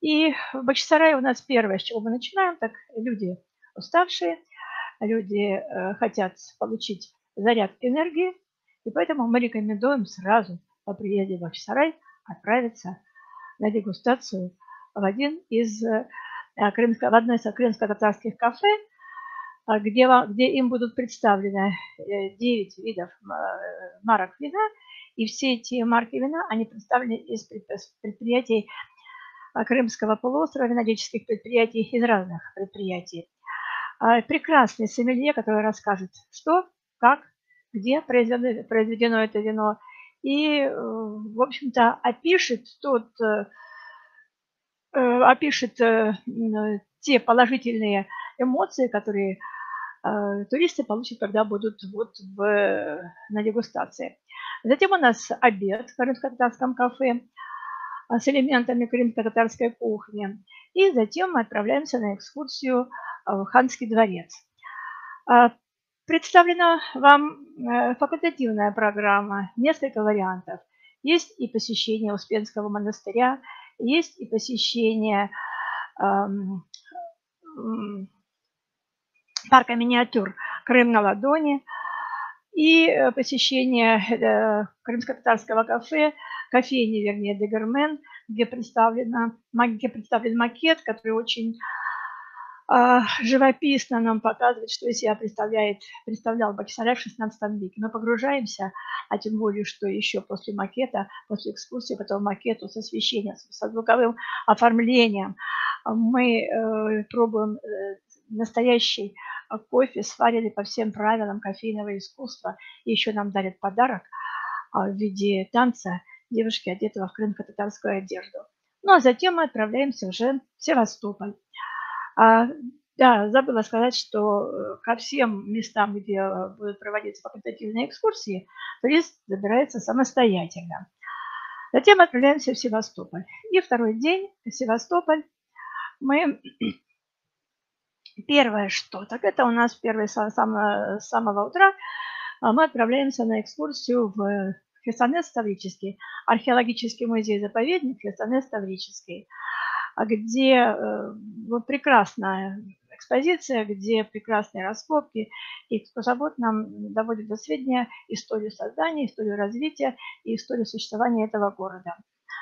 И в Бахчисарае у нас первое, с чего мы начинаем, так люди уставшие, люди э, хотят получить заряд энергии, и поэтому мы рекомендуем сразу по приезде в Бахчисарай отправиться на дегустацию в один из э, крымско, в одно из крымско-татарских кафе, э, где, где им будут представлены 9 видов марок вина и все эти марки вина, они представлены из предприятий а, Крымского полуострова, винодельческих предприятий, из разных предприятий. А, прекрасный сомелье, который расскажет, что, как, где произведено, произведено это вино. И, э, в общем-то, опишет тот, э, э, опишет те положительные эмоции, которые туристы получат, когда будут вот в, на дегустации. Затем у нас обед в крымско-татарском кафе а, с элементами крымско-татарской кухни. И затем мы отправляемся на экскурсию а, в Ханский дворец. А, представлена вам э, факультативная программа, несколько вариантов. Есть и посещение Успенского монастыря, есть и посещение парка миниатюр «Крым на ладони», и э, посещение э, крымско-татарского кафе, кофейни, вернее, Дегермен, где, где представлен макет, который очень э, живописно нам показывает, что из себя представляет, представлял Бахчисарай в 16 веке. Мы погружаемся, а тем более, что еще после макета, после экскурсии по этому макету с освещением, со звуковым оформлением, мы э, пробуем э, настоящий а кофе сварили по всем правилам кофейного искусства. И еще нам дарят подарок а, в виде танца девушки, одетого в крымко-татарскую одежду. Ну а затем мы отправляемся уже в Севастополь. А, Да, забыла сказать, что э, ко всем местам, где э, будут проводиться факультативные экскурсии, турист забирается самостоятельно. Затем отправляемся в Севастополь. И второй день в Севастополь мы... Первое что? Так это у нас первое с самого, самого утра а мы отправляемся на экскурсию в Херсонес Таврический, археологический музей-заповедник Херсонес Таврический, где э, вот прекрасная экспозиция, где прекрасные раскопки, и экскурсовод нам доводит до сведения историю создания, историю развития и историю существования этого города.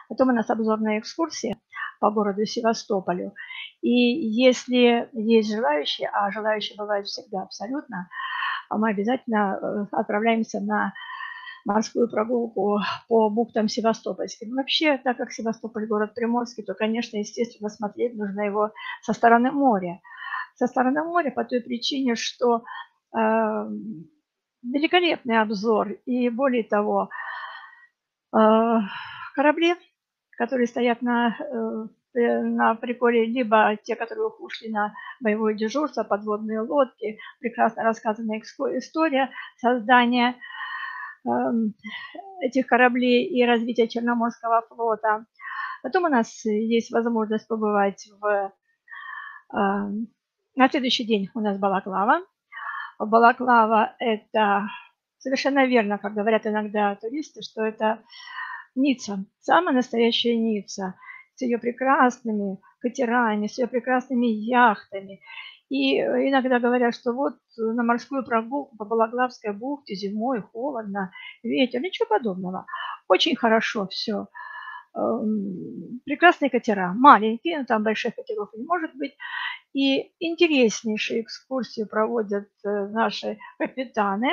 Потом у нас обзорная экскурсия по городу Севастополю. И если есть желающие, а желающие бывают всегда абсолютно, мы обязательно э, отправляемся на морскую прогулку по бухтам Севастопольским. Вообще, так как Севастополь город Приморский, то, конечно, естественно, смотреть нужно его со стороны моря. Со стороны моря по той причине, что э, великолепный обзор и, более того, э, корабли, которые стоят на э, Э, на приколе, либо те, которые ушли на боевое дежурство, подводные лодки, прекрасно рассказанная история создания эм, этих кораблей и развития Черноморского флота. Потом у нас есть возможность побывать в... Эм, на следующий день у нас Балаклава. Балаклава – это совершенно верно, как говорят иногда туристы, что это Ницца, самая настоящая Ницца – с ее прекрасными катерами, с ее прекрасными яхтами. И э, иногда говорят, что вот на морскую прогулку по Балаглавской бухте зимой холодно, ветер, ничего подобного. Очень хорошо все. Эм, прекрасные катера, маленькие, там больших катеров не может быть. И интереснейшие экскурсии проводят э, наши капитаны.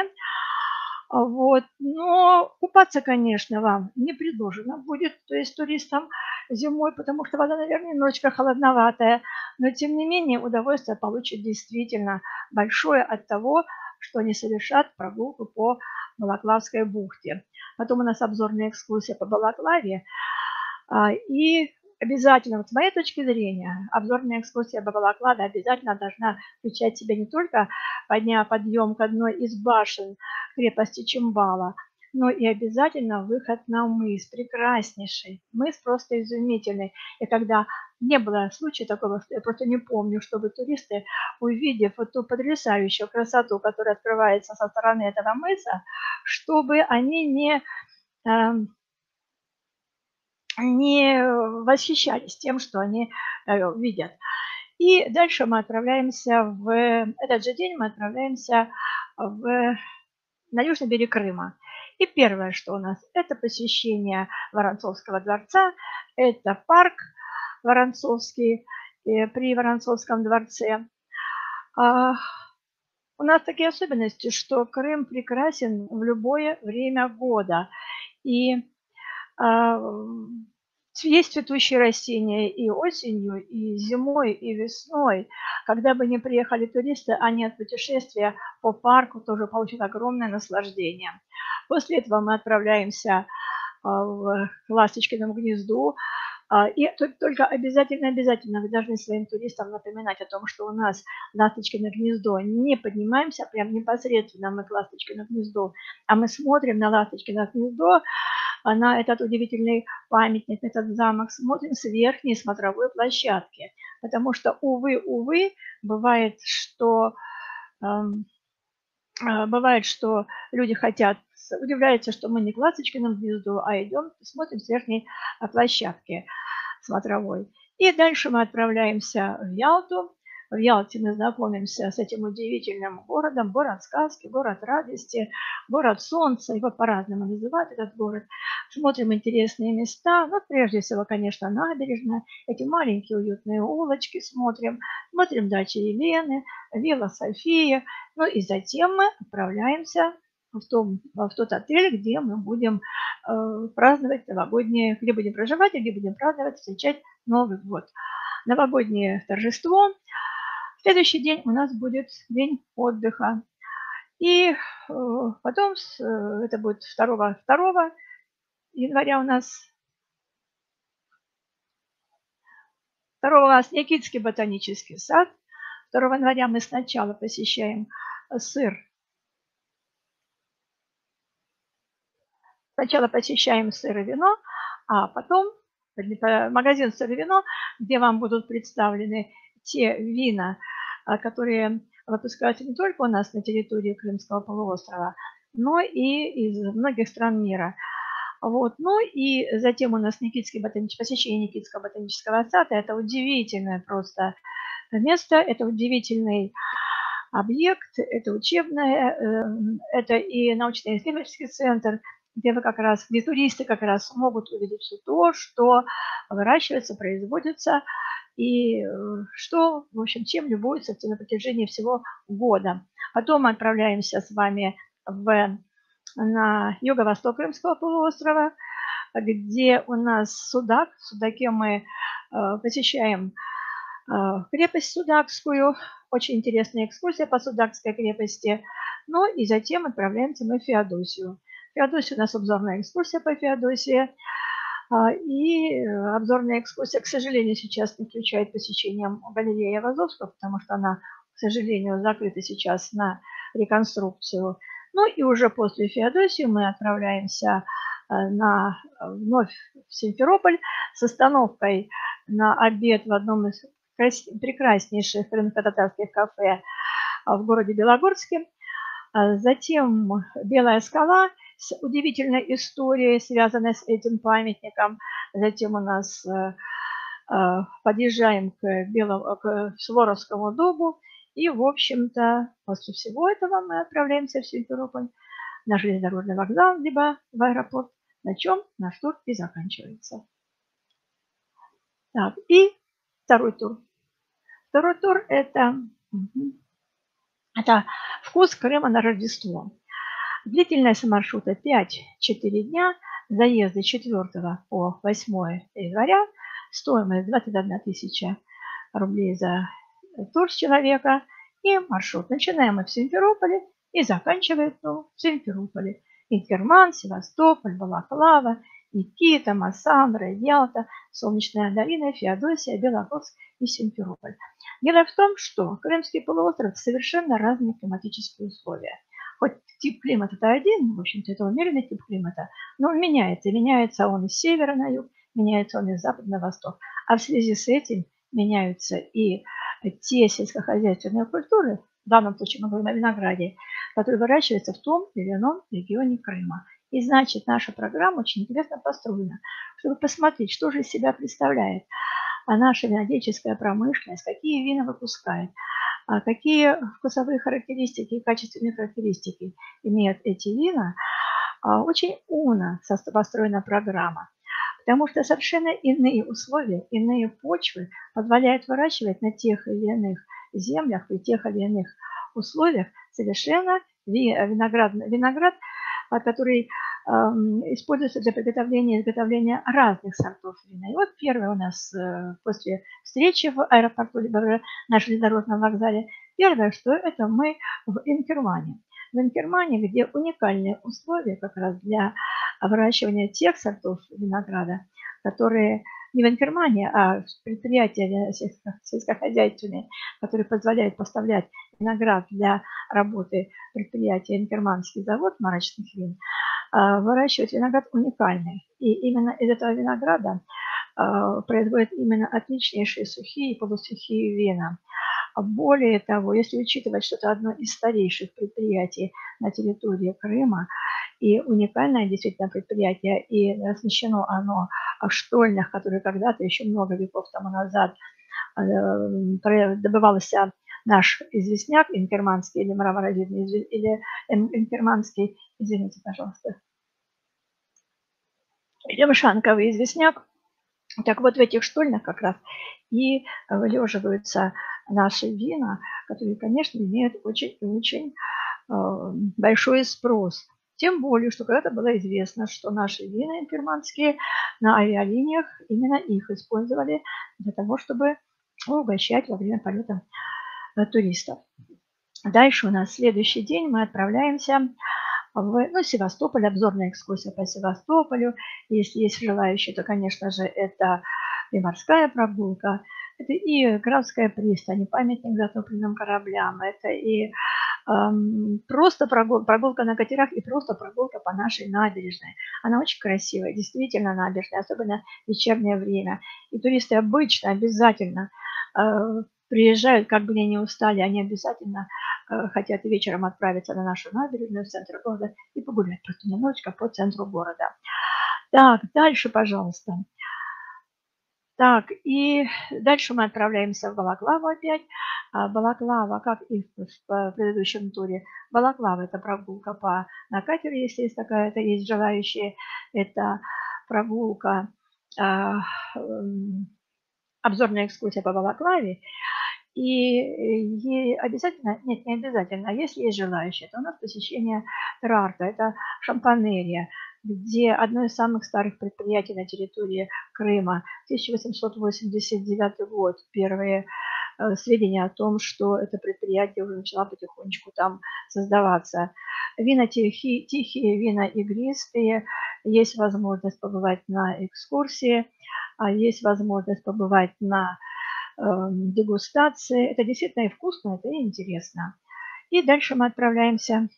Вот. Но купаться, конечно, вам не предложено будет, то есть туристам зимой, потому что вода, наверное, немножечко холодноватая. Но, тем не менее, удовольствие получат действительно большое от того, что они совершат прогулку по Балаклавской бухте. Потом у нас обзорная экскурсия по Балаклаве. А, и обязательно, вот с моей точки зрения, обзорная экскурсия по Балаклаве обязательно должна включать в себя не только подня подъем к одной из башен крепости Чимбала, но и обязательно выход на мыс, прекраснейший. Мыс просто изумительный. И когда не было случая такого, я просто не помню, чтобы туристы, увидев вот ту потрясающую красоту, которая открывается со стороны этого мыса, чтобы они не, э, не восхищались тем, что они э, видят. И дальше мы отправляемся в этот же день мы отправляемся в, на южный берег Крыма. И первое, что у нас, это посещение Воронцовского дворца, это парк Воронцовский э, при Воронцовском дворце. А, у нас такие особенности, что Крым прекрасен в любое время года. И а, есть цветущие растения и осенью, и зимой, и весной. Когда бы не приехали туристы, они от путешествия по парку тоже получат огромное наслаждение. После этого мы отправляемся а, в Ласточкином гнезду. А, и только обязательно, обязательно вы должны своим туристам напоминать о том, что у нас Ласточкино гнездо. Не поднимаемся прям непосредственно мы к Ласточкино гнезду, а мы смотрим на Ласточкино гнездо, на этот удивительный памятник, этот замок, смотрим с верхней смотровой площадки. Потому что, увы, увы, бывает, что эм, э, бывает, что люди хотят, удивляются, что мы не к Ласточкиному гнезду, а идем, смотрим с верхней э, площадки смотровой. И дальше мы отправляемся в Ялту. В Ялте мы знакомимся с этим удивительным городом, город сказки, город радости, город солнца, его по-разному называют этот город. Смотрим интересные места, ну, прежде всего, конечно, набережная, эти маленькие уютные улочки смотрим, смотрим дачи Елены, вилла София, ну и затем мы отправляемся в, том, в тот отель, где мы будем э, праздновать новогодние, где будем проживать, где будем праздновать, встречать Новый год. Новогоднее торжество Следующий день у нас будет день отдыха. И э, потом, э, это будет 2, 2 января у нас, 2 у нас Никитский ботанический сад, 2 января мы сначала посещаем сыр. Сначала посещаем сыр и вино, а потом магазин сыр и вино, где вам будут представлены те вина, которые выпускаются не только у нас на территории Крымского полуострова, но и из многих стран мира. Вот. Ну и затем у нас Никитский ботанический, посещение Никитского ботанического сада. Это удивительное просто место, это удивительный объект, это учебное, эм, это и научно-исследовательский центр, где вы как раз, где туристы как раз могут увидеть все то, что выращивается, производится, и э, что, в общем, чем любуются на протяжении всего года. Потом мы отправляемся с вами в на юго-восток Крымского полуострова, где у нас Судак. В Судаке мы э, посещаем э, крепость Судакскую. Очень интересная экскурсия по Судакской крепости. Ну и затем отправляемся мы в Феодосию. Феодосия у нас обзорная экскурсия по Феодосии. А, и обзорная экскурсия, к сожалению, сейчас не включает посещение галереи Вазовского, потому что она, к сожалению, закрыта сейчас на реконструкцию ну и уже после Феодосии мы отправляемся э, на, вновь в Симферополь с остановкой на обед в одном из прекраснейших крымско-татарских кафе э, в городе Белогорске. Э, затем Белая скала с удивительной историей, связанной с этим памятником. Затем у нас подъезжаем к, Белому, к Суворовскому дубу и, в общем-то, после всего этого мы отправляемся в Симферополь на железнодорожный вокзал, либо в аэропорт, на чем наш тур и заканчивается. Так, и второй тур. Второй тур – это, это вкус Крыма на Рождество. Длительность маршрута 5-4 дня, заезды 4 по 8 января, стоимость 21 тысяча рублей за тур с человека и маршрут. Начинаем мы в Симферополе и заканчиваем ну, в Симферополе. Инкерман, Севастополь, Балаклава, Никита, Массандра, Ялта, Солнечная долина, Феодосия, Белогорск и Симферополь. Дело в том, что Крымский полуостров совершенно разные климатические условия. Хоть тип климата это один, в общем-то это умеренный тип климата, но он меняется. Меняется он из севера на юг, меняется он из запада на восток. А в связи с этим меняются и те сельскохозяйственные культуры, в данном случае мы говорим о винограде, которые выращиваются в том или ином регионе Крыма. И значит, наша программа очень интересно построена, чтобы посмотреть, что же из себя представляет а наша винодельческая промышленность, какие вина выпускает, а какие вкусовые характеристики и качественные характеристики имеют эти вина. А очень умно построена программа потому что совершенно иные условия, иные почвы позволяют выращивать на тех или иных землях, при тех или иных условиях совершенно виноград, виноград а, который используется для приготовления изготовления разных сортов вина. И вот первый у нас э, после встречи в аэропорту, либо на железнодорожном вокзале, первое, что это мы в Инкермане. В Инкермане, где уникальные условия как раз для выращивания тех сортов винограда, которые не в Инкермане, а предприятия сельскохозяйственные, которые позволяют поставлять виноград для работы предприятия Инкерманский завод марочных вин, выращивать виноград уникальный. И именно из этого винограда а, производят именно отличнейшие сухие и полусухие вина. Более того, если учитывать, что это одно из старейших предприятий на территории Крыма, и уникальное действительно предприятие, и размещено оно в штольнях, которые когда-то еще много веков тому назад э, добывался наш известняк инкерманский или мраморозидный, или инкерманский, извините, пожалуйста, или мшанковый известняк. Так вот в этих штольнях как раз и вылеживаются наши вина, которые, конечно, имеют очень-очень э, большой спрос. Тем более, что когда-то было известно, что наши вина инферманские на авиалиниях, именно их использовали для того, чтобы угощать во время полета туристов. Дальше у нас следующий день мы отправляемся в ну, Севастополь, обзорная экскурсия по Севастополю. Если есть желающие, то, конечно же, это и морская прогулка, Это и Графская пристань, памятник затопленным кораблям, это и эм, просто прогул, прогулка на катерах и просто прогулка по нашей набережной. Она очень красивая, действительно набережная, особенно в вечернее время. И туристы обычно, обязательно э, приезжают, как бы они не устали, они обязательно э, хотят вечером отправиться на нашу набережную в центр города и погулять просто немножечко по центру города. Так, дальше, пожалуйста. Так, и дальше мы отправляемся в Балаклаву опять. А, Балаклава, как и в предыдущем туре, Балаклава – это прогулка по на катере, если есть такая, это есть желающие. Это прогулка, а, обзорная экскурсия по Балаклаве. И, и обязательно, нет, не обязательно, а если есть желающие, то у нас посещение Трарта, это шампанерия, где одно из самых старых предприятий на территории Крыма, 1889 год, первые э, сведения о том, что это предприятие уже начало потихонечку там создаваться. Вина тихие, тихие вина игристые, есть возможность побывать на экскурсии, а есть возможность побывать на э, дегустации. Это действительно и вкусно, это и интересно. И дальше мы отправляемся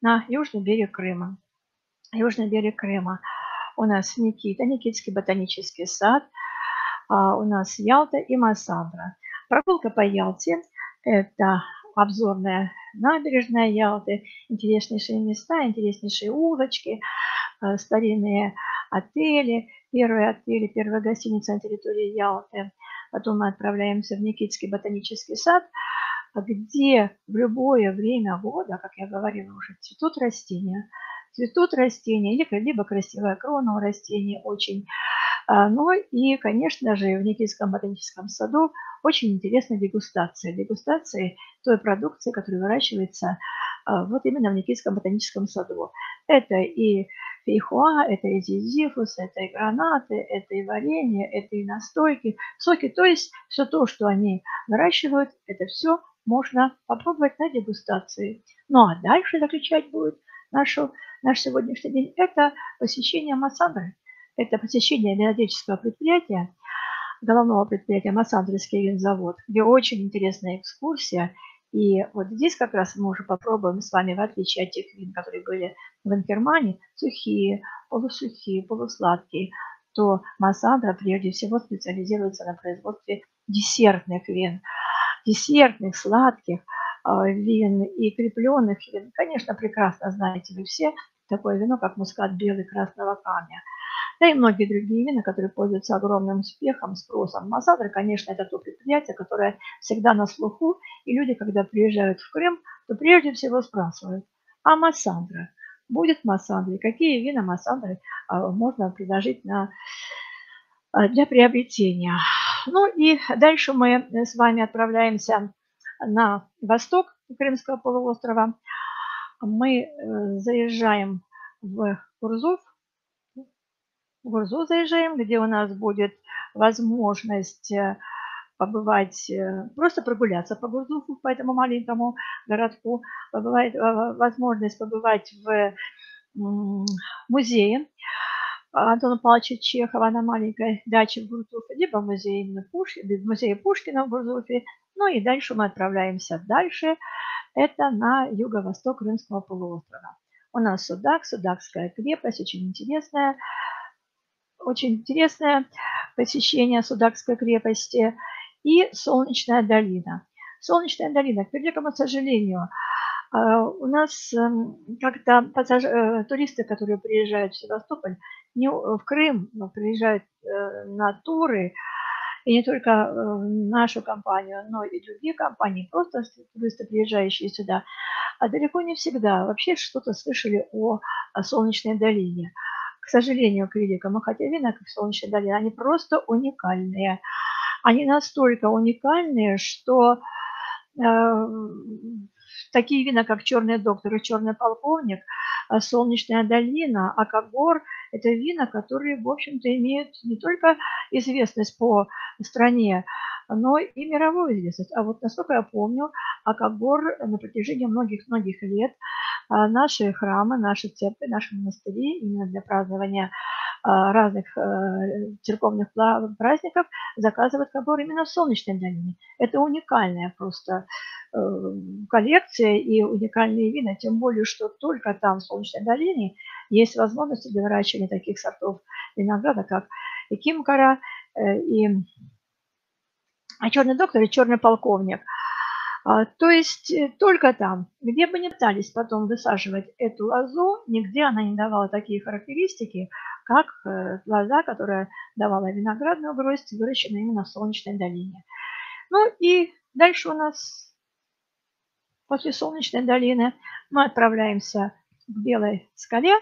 на южный берег Крыма южный берег Крыма. У нас Никита, Никитский ботанический сад, а у нас Ялта и Массандра. Прогулка по Ялте – это обзорная набережная Ялты, интереснейшие места, интереснейшие улочки, э, старинные отели, первые отели, первая гостиница на территории Ялты. Потом мы отправляемся в Никитский ботанический сад, где в любое время года, как я говорила уже, цветут растения – цветут растения, либо красивая крона у растений очень. А, ну и, конечно же, в Никитском ботаническом саду очень интересная дегустация. Дегустация той продукции, которая выращивается а, вот именно в Никитском ботаническом саду. Это и фейхуа, это и зизифус, это и гранаты, это и варенье, это и настойки, соки. То есть все то, что они выращивают, это все можно попробовать на дегустации. Ну а дальше заключать будет нашу наш сегодняшний день, это посещение Массандры. Это посещение винодельческого предприятия, головного предприятия Массандрский винзавод, где очень интересная экскурсия. И вот здесь как раз мы уже попробуем с вами, в отличие от тех вин, которые были в Инкермане, сухие, полусухие, полусладкие, то Массандра прежде всего специализируется на производстве десертных вин. Десертных, сладких, а, вин и крепленных вин. Конечно, прекрасно знаете вы все, такое вино, как мускат белый красного камня. Да и многие другие вина, которые пользуются огромным успехом, спросом. Масадра, конечно, это то предприятие, которое всегда на слуху. И люди, когда приезжают в Крым, то прежде всего спрашивают, а Массандра? Будет Массандра? Какие вина Массандры а, можно предложить на, а, для приобретения? Ну и дальше мы с вами отправляемся на восток Крымского полуострова мы э, заезжаем в Курзов, Гурзу заезжаем, где у нас будет возможность э, побывать, э, просто прогуляться по Гурзуфу, по этому маленькому городку, побывать, возможность побывать в музее Антона Павловича Чехова на маленькой даче в Гурзуфе, либо в музее, именно Пушкина, в музее Пушкина в Гурзуфе. Ну и дальше мы отправляемся дальше это на юго-восток Крымского полуострова. У нас Судак, Судакская крепость, очень интересная, очень интересное посещение Судакской крепости и Солнечная долина. Солнечная долина, к великому сожалению, а, у нас эм, как-то пассаж... Э, туристы, которые приезжают в Севастополь, не в Крым, но приезжают э, на туры, и не только э, нашу компанию, но и другие компании, просто туристы, приезжающие сюда, а далеко не всегда вообще что-то слышали о Солнечной долине. К сожалению, к великому, хотя вина, как Солнечная долина, они просто уникальные. Они настолько уникальные, что э, такие вина, как «Черный доктор» и «Черный полковник», э, «Солнечная долина», «Акагор» – это вина, которые, в общем-то, имеют не только известность по стране, но и мировую известность. А вот насколько я помню, Акагор на протяжении многих-многих лет наши храмы, наши церкви, наши монастыри именно для празднования разных церковных праздников заказывают кабор именно в Солнечной долине. Это уникальная просто коллекция и уникальные вина, тем более, что только там, в Солнечной долине, есть возможность для выращивания таких сортов винограда, как и Кимкара, и черный доктор и черный полковник – а, то есть э, только там, где бы ни пытались потом высаживать эту лозу, нигде она не давала такие характеристики, как э, лоза, которая давала виноградную гроздь, выращенную именно в Солнечной долине. Ну и дальше у нас после Солнечной долины мы отправляемся к Белой скале.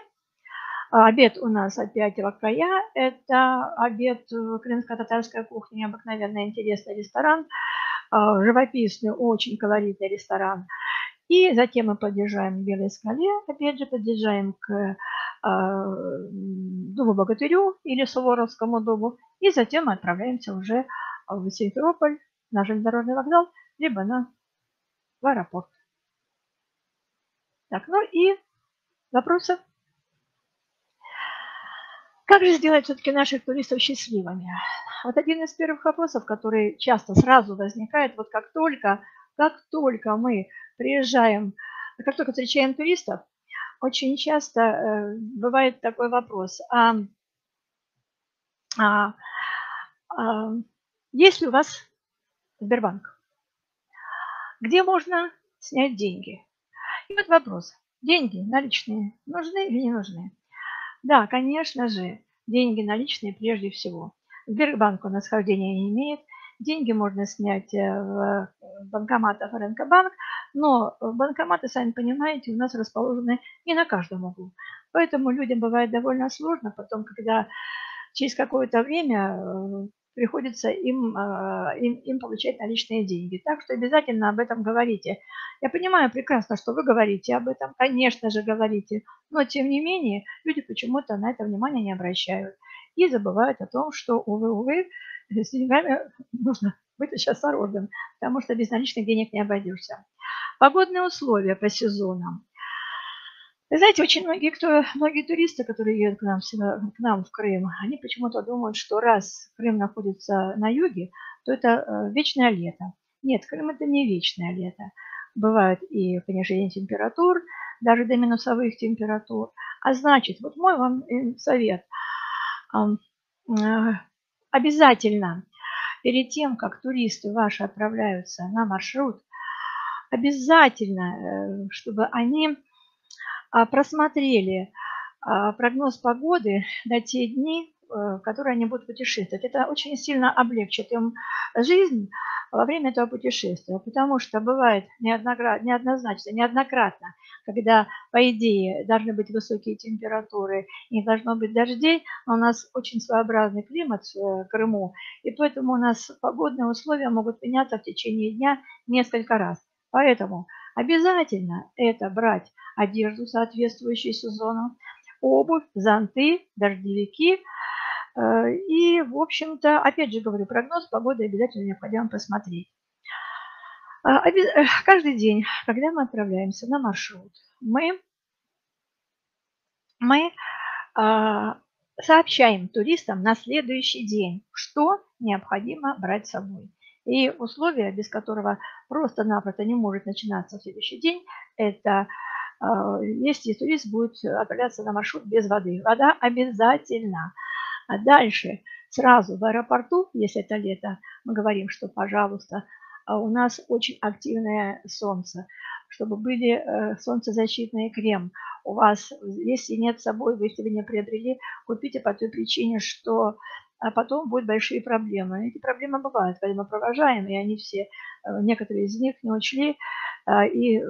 А, обед у нас опять края. Это обед крымско-татарской кухни, необыкновенно интересный ресторан. А, живописный, очень колоритный ресторан. И затем мы подъезжаем к Белой скале, опять же подъезжаем к а, Дубу Богатырю или Суворовскому дубу, и затем мы отправляемся уже в Симферополь, на железнодорожный вокзал, либо на в аэропорт. Так, ну и вопросы? Как же сделать все-таки наших туристов счастливыми? Вот один из первых вопросов, который часто сразу возникает, вот как только, как только мы приезжаем, как только встречаем туристов, очень часто э, бывает такой вопрос, а, а, а есть ли у вас Сбербанк? Где можно снять деньги? И вот вопрос, деньги наличные нужны или не нужны? Да, конечно же, деньги наличные прежде всего. Сбербанк у нас хождения не имеет. Деньги можно снять э, в банкоматах РНК-банк, но банкоматы, сами понимаете, у нас расположены не на каждом углу. Поэтому людям бывает довольно сложно потом, когда через какое-то время э, приходится им, э, им, им получать наличные деньги. Так что обязательно об этом говорите. Я понимаю прекрасно, что вы говорите об этом, конечно же говорите, но тем не менее люди почему-то на это внимание не обращают и забывают о том, что, увы, увы, с деньгами [laughs] нужно быть очень осторожным, потому что без наличных денег не обойдешься. Погодные условия по сезонам. Вы знаете, очень многие, кто, многие туристы, которые едут к нам, к нам в Крым, они почему-то думают, что раз Крым находится на юге, то это э, вечное лето. Нет, Крым это не вечное лето. Бывает и понижение температур, даже до минусовых температур. А значит, вот мой вам э, совет. Э, обязательно перед тем, как туристы ваши отправляются на маршрут, обязательно, чтобы они просмотрели а, прогноз погоды на те дни, в э, которые они будут путешествовать. Это очень сильно облегчит им жизнь во время этого путешествия, потому что бывает неоднозначно, неоднократно, когда, по идее, должны быть высокие температуры, не должно быть дождей, но у нас очень своеобразный климат в э, Крыму, и поэтому у нас погодные условия могут меняться в течение дня несколько раз. Поэтому обязательно это брать одежду, соответствующую сезону, обувь, зонты, дождевики. Э, и, в общем-то, опять же говорю, прогноз погоды обязательно необходимо посмотреть. А, э, каждый день, когда мы отправляемся на маршрут, мы, мы а, сообщаем туристам на следующий день, что необходимо брать с собой. И условие, без которого просто-напросто не может начинаться следующий день, это а, если турист будет отправляться на маршрут без воды. Вода обязательно. А дальше сразу в аэропорту, если это лето, мы говорим, что, пожалуйста, а у нас очень активное солнце, чтобы были э, солнцезащитные крем. У вас, если нет с собой, если вы не приобрели, купите по той причине, что а потом будут большие проблемы. Эти проблемы бывают, когда мы провожаем, и они все, э, некоторые из них не учли, а, и э,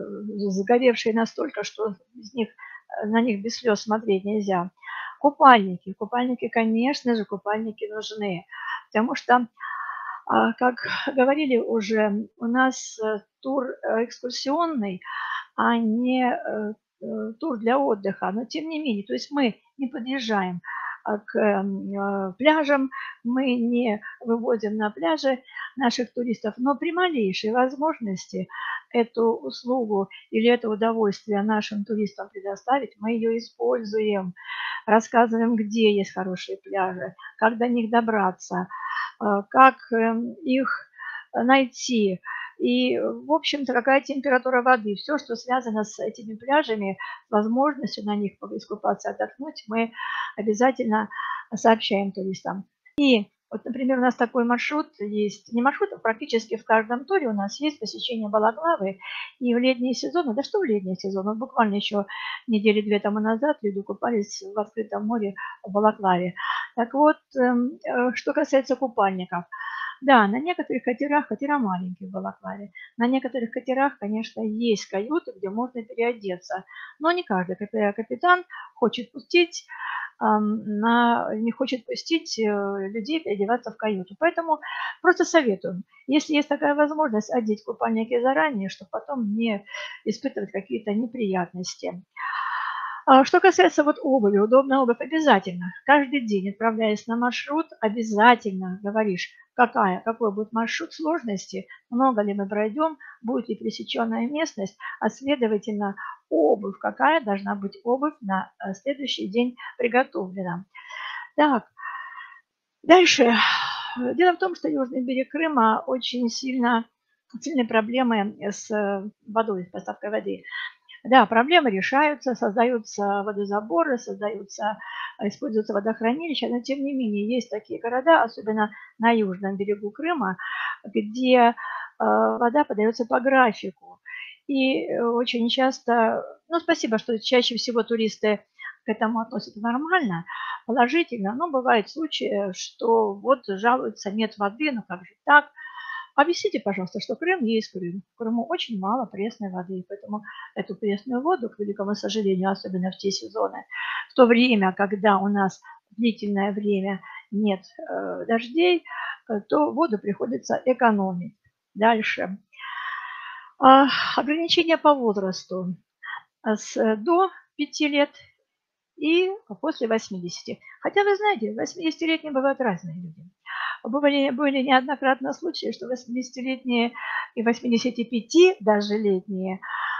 загоревшие настолько, что из них, э, на них без слез смотреть нельзя. Купальники. Купальники, конечно же, купальники нужны, потому что, а, как [laughs] говорили уже, у нас тур экскурсионный, а не тур для отдыха, но тем не менее, то есть мы не подъезжаем к а, пляжам, мы не выводим на пляжи наших туристов, но при малейшей возможности эту услугу или это удовольствие нашим туристам предоставить, мы ее используем. рассказываем, где есть хорошие пляжи, как до них добраться, как эм, их найти, и, в общем-то, какая температура воды. Все, что связано с этими пляжами, возможностью на них искупаться, отдохнуть, мы обязательно сообщаем туристам. И вот, например, у нас такой маршрут есть, не маршрут, а практически в каждом туре у нас есть посещение Балаклавы. И в летний сезон, да что в летний сезон, вот буквально еще недели две тому назад люди купались в открытом море в Балаклаве. Так вот, эм, э, что касается купальников – да, на некоторых катерах, катера маленькие в Балаклаве, на некоторых катерах, конечно, есть каюты, где можно переодеться, но не каждый капитан хочет пустить на, не хочет пустить э, людей переодеваться в каюту. Поэтому просто советую, если есть такая возможность, одеть купальники заранее, чтобы потом не испытывать какие-то неприятности. А что касается вот обуви, удобная обувь обязательно. Каждый день, отправляясь на маршрут, обязательно говоришь, какая, какой будет маршрут сложности, много ли мы пройдем, будет ли пересеченная местность, а следовательно обувь, какая должна быть обувь на э, следующий день приготовлена. Так, дальше. Дело в том, что южный берег Крыма очень сильно, сильные проблемы с э, водой, с поставкой воды. Да, проблемы решаются, создаются водозаборы, создаются, используются водохранилища, но тем не менее есть такие города, особенно на южном берегу Крыма, где э, вода подается по графику. И очень часто, ну спасибо, что чаще всего туристы к этому относятся нормально, положительно, но бывают случаи, что вот жалуются, нет воды, ну как же так, Объясните, пожалуйста, что Крым есть Крым. В Крыму очень мало пресной воды, поэтому эту пресную воду, к великому сожалению, особенно в те сезоны, в то время, когда у нас длительное время нет э, дождей, э, то воду приходится экономить. Дальше. Э, ограничения по возрасту с, до 5 лет и после 80. Хотя, вы знаете, 80-летние бывают разные люди. Были, были неоднократно случаи, что 80-летние и 85 даже летние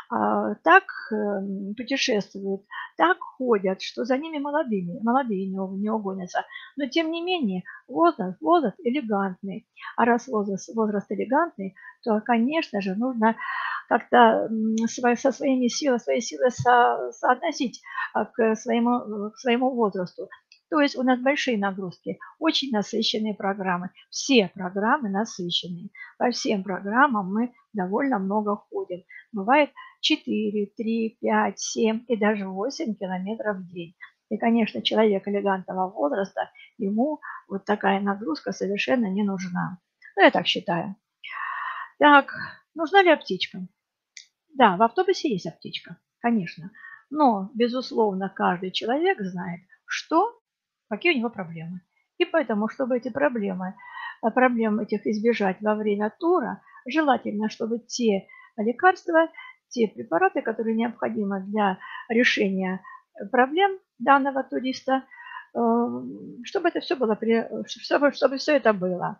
так эм, путешествуют, так ходят, что за ними молодыми, молодые не, не угонятся. Но тем не менее возраст, возраст элегантный. А раз возраст, возраст элегантный, то, конечно же, нужно как-то со своими силами, свои силы со, соотносить а, к своему, к своему возрасту. То есть у нас большие нагрузки, очень насыщенные программы. Все программы насыщенные. По всем программам мы довольно много ходим. Бывает 4, 3, 5, 7 и даже 8 километров в день. И, конечно, человек элегантного возраста, ему вот такая нагрузка совершенно не нужна. Ну, я так считаю. Так, нужна ли аптечка? Да, в автобусе есть аптечка, конечно. Но, безусловно, каждый человек знает, что какие у него проблемы. И поэтому, чтобы эти проблемы, э, проблем этих избежать во время тура, желательно, чтобы те лекарства, те препараты, которые необходимы для решения проблем данного туриста, э, чтобы это все было, чтобы, чтобы все это было.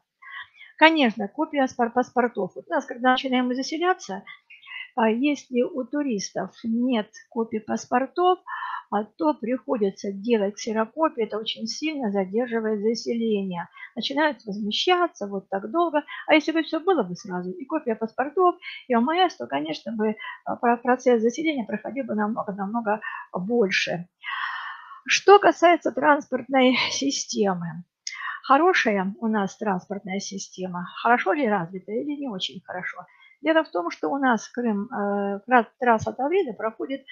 Конечно, копия паспортов. У нас, когда начинаем заселяться, а если у туристов нет копий паспортов, то приходится делать ксерокопии, это очень сильно задерживает заселение. Начинают возмещаться вот так долго. А если бы все было бы сразу, и копия паспортов, и ОМС, то, конечно, бы а, процесс заселения проходил бы намного-намного больше. Что касается транспортной [laughs] системы. Хорошая у нас транспортная система. Хорошо ли развита или не очень хорошо? Дело в том, что у нас Крым, э, трасса Таврида проходит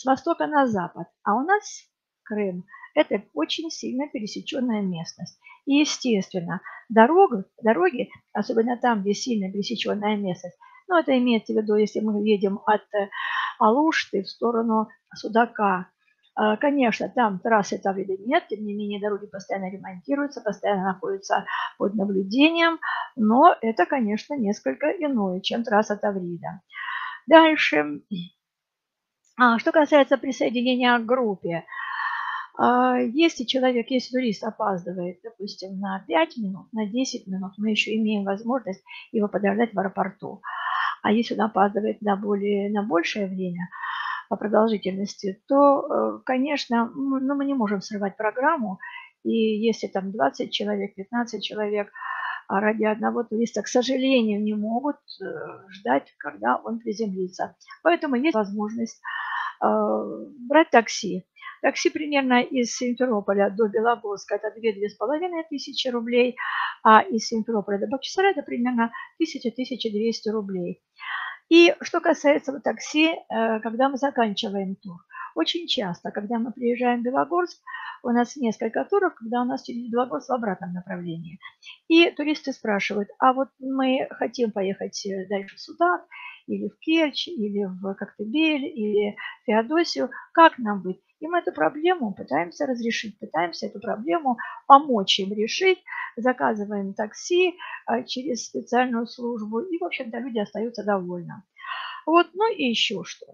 с востока на запад, а у нас Крым – это очень сильно пересеченная местность. И, естественно, дорога, дороги, особенно там, где сильно пересеченная местность, ну, это имеется в виду, если мы едем от э, Алушты в сторону Судака, а, Конечно, там трассы там или нет, тем не менее дороги постоянно ремонтируются, постоянно находятся под наблюдением, но это, конечно, несколько иное, чем трасса Таврида. Дальше. А, что касается присоединения к группе, а, если человек, если турист опаздывает, допустим, на 5 минут, на 10 минут, мы еще имеем возможность его подождать в аэропорту. А если он опаздывает на, более, на большее время, по продолжительности, то, э, конечно, ну, мы не можем срывать программу. И если там 20 человек, 15 человек а ради одного туриста, к сожалению, не могут э, ждать, когда он приземлится. Поэтому есть возможность брать такси. Такси примерно из Симферополя до Белогорска это 2-2,5 тысячи рублей, а из Симферополя до Бахчисарая это примерно 1000-1200 рублей. И что касается такси, э, когда мы заканчиваем тур. Очень часто, когда мы приезжаем в Белогорск, у нас несколько туров, когда у нас через Белогорск в обратном направлении. И туристы спрашивают, а вот мы хотим поехать дальше в Судак, или в Керчь, или в Коктебель, или в Феодосию, как нам быть? И мы эту проблему пытаемся разрешить, пытаемся эту проблему помочь им решить, заказываем такси а, через специальную службу, и, в общем-то, люди остаются довольны. Вот, ну и еще что.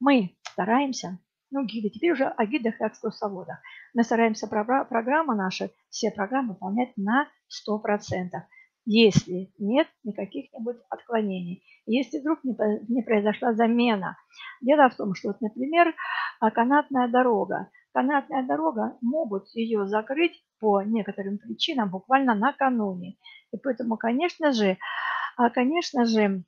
Мы стараемся ну, гиды, теперь уже о гидах и экскурсоводах. Мы стараемся программы наши, все программы выполнять на 100%, если нет никаких-нибудь отклонений. Если вдруг не произошла замена. Дело в том, что, вот, например, а, канатная дорога. Канатная дорога, могут ее закрыть по некоторым причинам буквально накануне. И поэтому, конечно же, а, конечно же,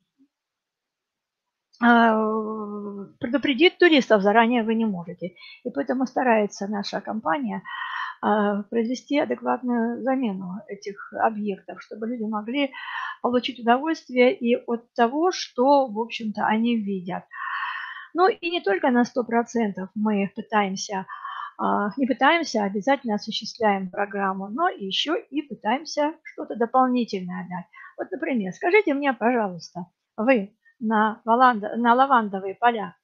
предупредить туристов заранее вы не можете. И поэтому старается наша компания а, произвести адекватную замену этих объектов, чтобы люди могли получить удовольствие и от того, что, в общем-то, они видят. Ну и не только на 100% мы пытаемся, а, не пытаемся, обязательно осуществляем программу, но еще и пытаемся что-то дополнительное дать. Вот, например, скажите мне, пожалуйста, вы на, лаванда, на лавандовые поля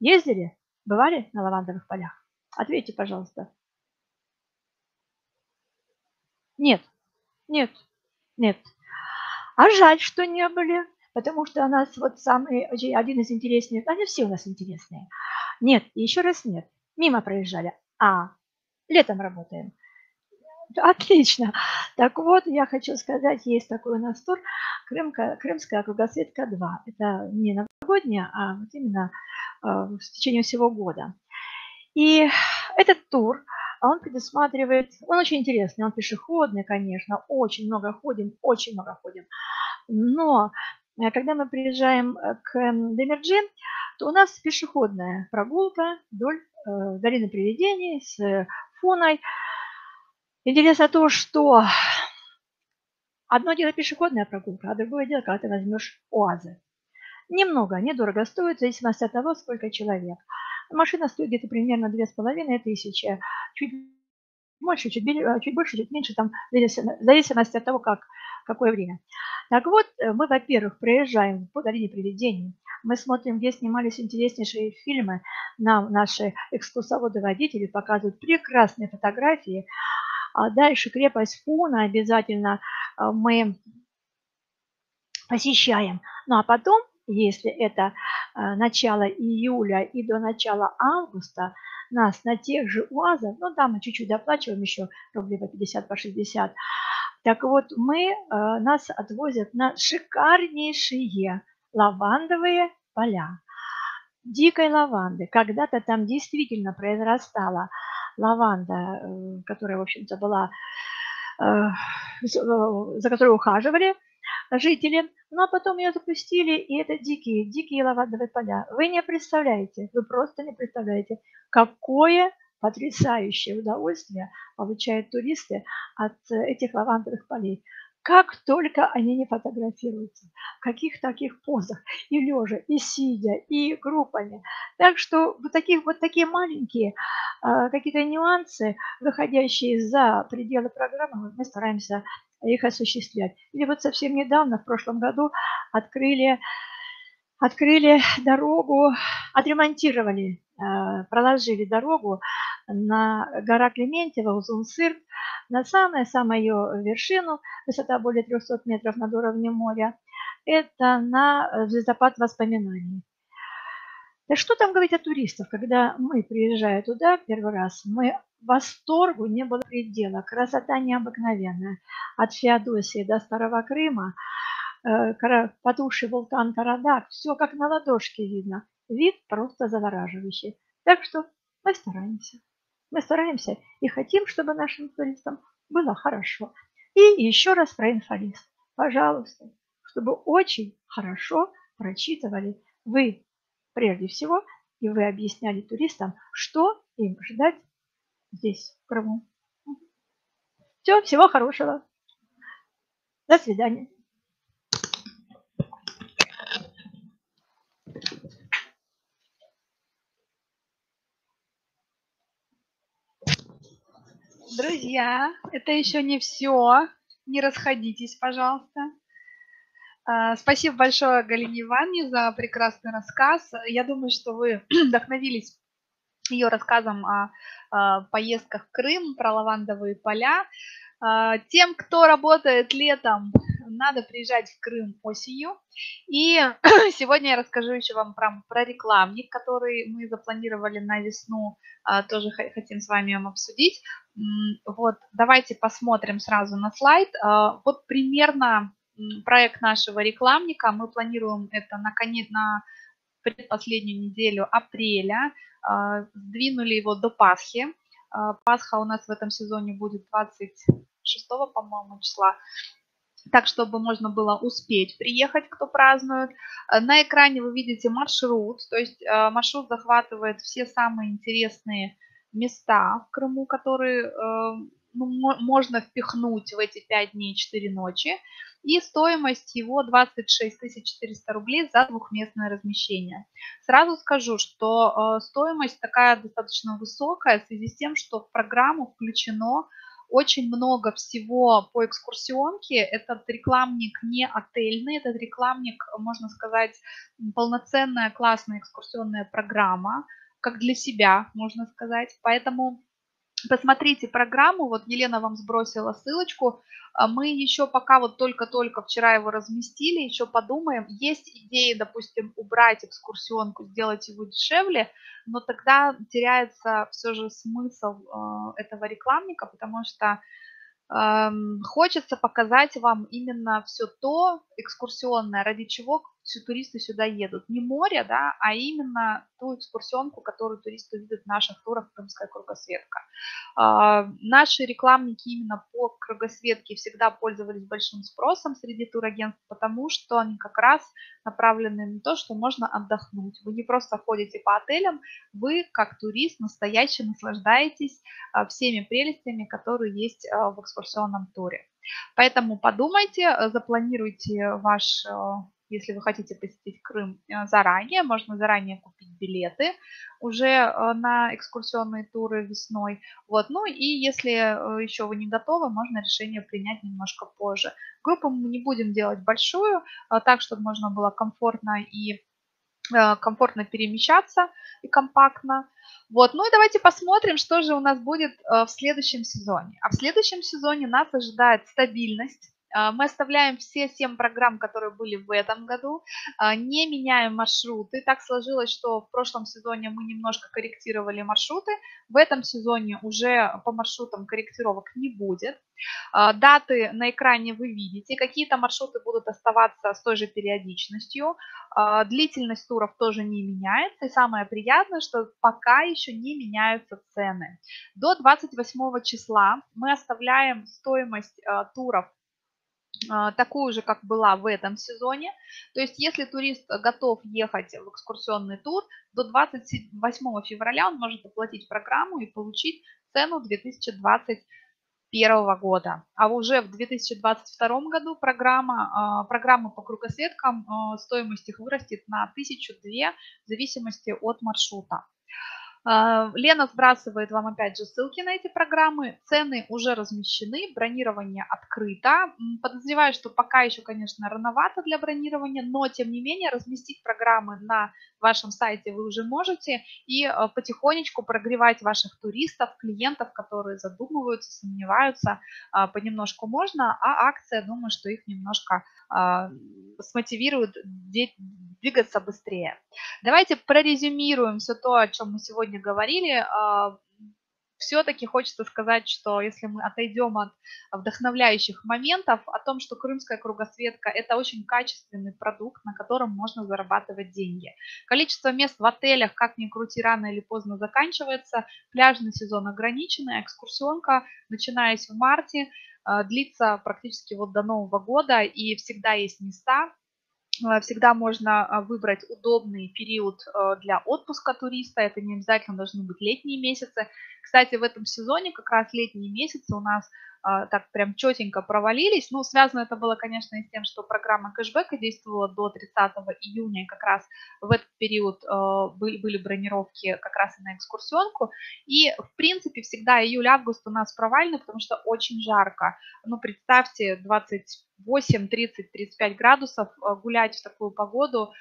ездили? Бывали на лавандовых полях? Ответьте, пожалуйста. Нет, нет, нет. А жаль, что не были, потому что у нас вот самый, один из интереснейших, они все у нас интересные. Нет, еще раз нет. Мимо проезжали. А, летом работаем. Отлично. Так вот, я хочу сказать, есть такой у нас тур Крымка, Крымская кругосветка 2. Это не новогодняя, а вот именно э, в течение всего года. И этот тур, он предусматривает, он очень интересный, он пешеходный, конечно, очень много ходим, очень много ходим. Но э, когда мы приезжаем э, к Демерджи, то у нас пешеходная прогулка вдоль э, долины привидений с фоной. Интересно то, что одно дело пешеходная прогулка, а другое дело, когда ты возьмешь УАЗы. Немного, недорого стоит, в зависимости от того, сколько человек. Машина стоит где-то примерно 2500, чуть больше, чуть, чуть больше, чуть меньше, там, в зависимости от того, как, какое время. Так вот, э, мы, во-первых, проезжаем по долине привидений, мы смотрим, где снимались интереснейшие фильмы, нам наши экскурсоводы-водители показывают прекрасные фотографии, дальше крепость Фуна обязательно а, мы посещаем. Ну а потом, если это а, начало июля и до начала августа, нас на тех же УАЗах, ну там мы чуть-чуть доплачиваем еще рублей по 50, по 60, так вот мы, а, нас отвозят на шикарнейшие лавандовые поля дикой лаванды. Когда-то там действительно произрастала лаванда, э, которая, в общем-то, была, э, э, за которой ухаживали жители. Ну, а потом ее запустили, и это дикие, дикие лавандовые поля. Вы не представляете, вы просто не представляете, какое потрясающее удовольствие получают туристы от этих лавандовых полей. Как только они не фотографируются, в каких таких позах, и лежа, и сидя, и группами. Так что вот, таких, вот такие маленькие э, какие-то нюансы, выходящие за пределы программы, мы стараемся их осуществлять. Или вот совсем недавно, в прошлом году, открыли, открыли дорогу, отремонтировали, э, проложили дорогу на гора Клементьева, Узунсырт, на самую-самую ее вершину, высота более 300 метров над уровнем моря, это на э, звездопад воспоминаний. Да что там говорить о туристах, когда мы, приезжая туда первый раз, мы восторгу не было предела, красота необыкновенная. От Феодосии до Старого Крыма, потухший вулкан Карадак, все как на ладошке видно. Вид просто завораживающий. Так что мы стараемся. Мы стараемся и хотим, чтобы нашим туристам было хорошо. И еще раз про инфолист. Пожалуйста, чтобы очень хорошо прочитывали вы прежде всего, и вы объясняли туристам, что им ждать здесь, в Крыму. Все, всего хорошего. До свидания. Друзья, это еще не все. Не расходитесь, пожалуйста. А, спасибо большое Галине Ивановне за прекрасный рассказ. Я думаю, что вы [clears throat] вдохновились ее рассказом о, о поездках в Крым, про лавандовые поля. А, тем, кто работает летом, надо приезжать в Крым осенью. И [clears throat] сегодня я расскажу еще вам про, про рекламник, который мы запланировали на весну, а, тоже хотим с вами обсудить. Вот, давайте посмотрим сразу на слайд. Вот примерно проект нашего рекламника. Мы планируем это на конец, на предпоследнюю неделю апреля. А, сдвинули его до Пасхи. А, Пасха у нас в этом сезоне будет 26, по-моему, числа. Так, чтобы можно было успеть приехать, кто празднует. А, на экране вы видите маршрут, то есть маршрут захватывает все самые интересные места в Крыму, которые ну, можно впихнуть в эти 5 дней 4 ночи и стоимость его 26 400 рублей за двухместное размещение. Сразу скажу, что э, стоимость такая достаточно высокая в связи с тем, что в программу включено очень много всего по экскурсионке. Этот рекламник не отельный, этот рекламник, можно сказать, полноценная классная экскурсионная программа, как для себя, можно сказать. Поэтому Посмотрите программу, вот Елена вам сбросила ссылочку. А мы еще пока вот только-только вчера его разместили, еще подумаем. Есть идеи, допустим, убрать экскурсионку, сделать его дешевле, но тогда теряется все же смысл э, этого рекламника, потому что Хочется показать вам именно все то экскурсионное, ради чего туристы сюда едут. Не море, да, а именно ту экскурсионку, которую туристы видят в наших турах «Крымская кругосветка». А, наши рекламники именно по кругосветке всегда пользовались большим спросом среди турагентств, потому что они как раз направлены на то, что можно отдохнуть. Вы не просто ходите по отелям, вы как турист настоящий наслаждаетесь а, всеми прелестями, которые есть а, в экскурсионном туре. Поэтому подумайте, запланируйте ваш если вы хотите посетить Крым э, заранее, можно заранее купить билеты уже э, на экскурсионные туры весной. Вот. Ну и если э, еще вы не готовы, можно решение принять немножко позже. Группу мы не будем делать большую, так, чтобы можно было комфортно и комфортно перемещаться и компактно. Вот, ну и давайте посмотрим, что же у нас будет в следующем сезоне. А в следующем сезоне нас ожидает стабильность, а, мы оставляем все 7 программ, которые были в этом году, а, не меняем маршруты. Так сложилось, что в прошлом сезоне мы немножко корректировали маршруты. В этом сезоне уже по маршрутам корректировок не будет. А, даты на экране вы видите. Какие-то маршруты будут оставаться с той же периодичностью. Длительность туров тоже не меняется. И самое приятное, что пока еще не меняются цены. До 28 числа мы оставляем стоимость туров а, такую же, как была в этом сезоне. То есть, если турист готов ехать в экскурсионный тур, до 28 февраля он может оплатить программу и получить цену 2021 года. А уже в 2022 году программа, а, программа по кругосветкам, а, стоимость их вырастет на 1002 в зависимости от маршрута. А, Лена сбрасывает вам опять же ссылки на эти программы. Цены уже размещены, бронирование открыто. Подозреваю, что пока еще, конечно, рановато для бронирования, но тем не менее разместить программы на вашем сайте вы уже можете и а, потихонечку прогревать ваших туристов, клиентов, которые задумываются, сомневаются, а, понемножку можно, а акция, думаю, что их немножко смотивирует двигаться быстрее. Давайте прорезюмируем все то, о чем мы сегодня говорили. А, все-таки хочется сказать, что если мы отойдем от вдохновляющих моментов, о том, что крымская кругосветка – это очень качественный продукт, на котором можно зарабатывать деньги. Количество мест в отелях, как ни крути, рано или поздно заканчивается, пляжный сезон ограниченный, экскурсионка, начинаясь в марте, длится практически вот до Нового года, и всегда есть места, Э, всегда можно а, выбрать удобный период для отпуска туриста. Это не обязательно должны быть летние месяцы. Кстати, в этом сезоне как раз летние месяцы у нас а, так прям четенько провалились. Ну, связано это было, конечно, и с тем, что программа кэшбэка действовала до 30 июня, и как раз в этот период а, были, были бронировки как раз и на экскурсионку. И, в принципе, всегда июль-август у нас провальный, потому что очень жарко. Ну, представьте, 28, 30, 35 градусов а, гулять в такую погоду,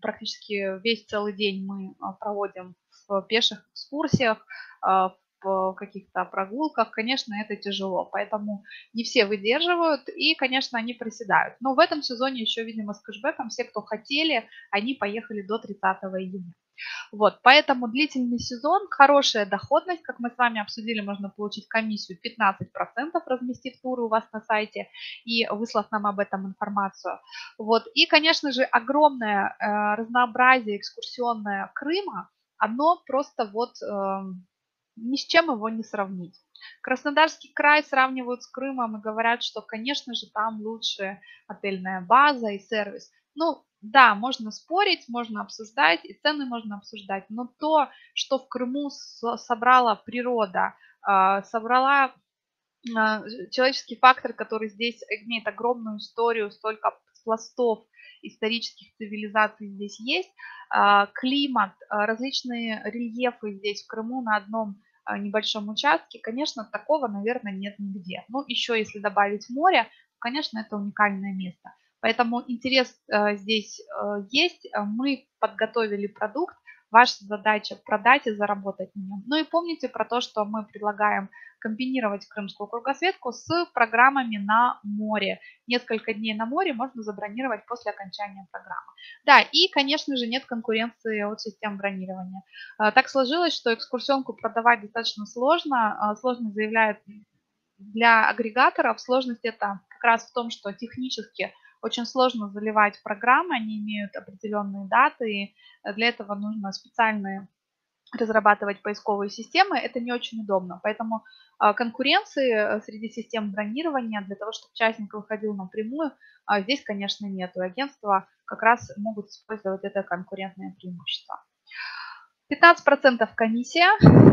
практически весь целый день мы проводим в пеших экскурсиях, в каких-то прогулках, конечно, это тяжело. Поэтому не все выдерживают и, конечно, они проседают. Но в этом сезоне еще, видимо, с кэшбэком все, кто хотели, они поехали до 30 июня. Вот, поэтому длительный сезон, хорошая доходность, как мы с вами обсудили, можно получить комиссию 15%, разместив туры у вас на сайте и выслав нам об этом информацию. Вот, и, конечно же, огромное э, разнообразие экскурсионное Крыма, оно просто вот э, ни с чем его не сравнить. Краснодарский край сравнивают с Крымом и говорят, что, конечно же, там лучше отельная база и сервис. Ну, да, можно спорить, можно обсуждать, и цены можно обсуждать, но то, что в Крыму собрала природа, а, собрала а, человеческий фактор, который здесь имеет огромную историю, столько пластов исторических цивилизаций здесь есть, а, климат, различные рельефы здесь в Крыму на одном а, небольшом участке, конечно, такого, наверное, нет нигде. Ну, еще если добавить море, конечно, это уникальное место. Поэтому интерес здесь есть. Мы подготовили продукт, Ваша задача продать и заработать на нем. Ну и помните про то, что мы предлагаем комбинировать крымскую кругосветку с программами на море. Несколько дней на море можно забронировать после окончания программы. Да, и, конечно же, нет конкуренции от систем бронирования. А, так сложилось, что экскурсионку продавать достаточно сложно. А, сложно заявляют для агрегаторов. Сложность это как раз в том, что технически очень сложно заливать программы, они имеют определенные даты, и для этого нужно специальные разрабатывать поисковые системы, это не очень удобно. Поэтому а, конкуренции э, среди систем бронирования для того, чтобы участник выходил напрямую, а, здесь, конечно, нет. Агентства как раз могут использовать это конкурентное преимущество. 15% комиссия.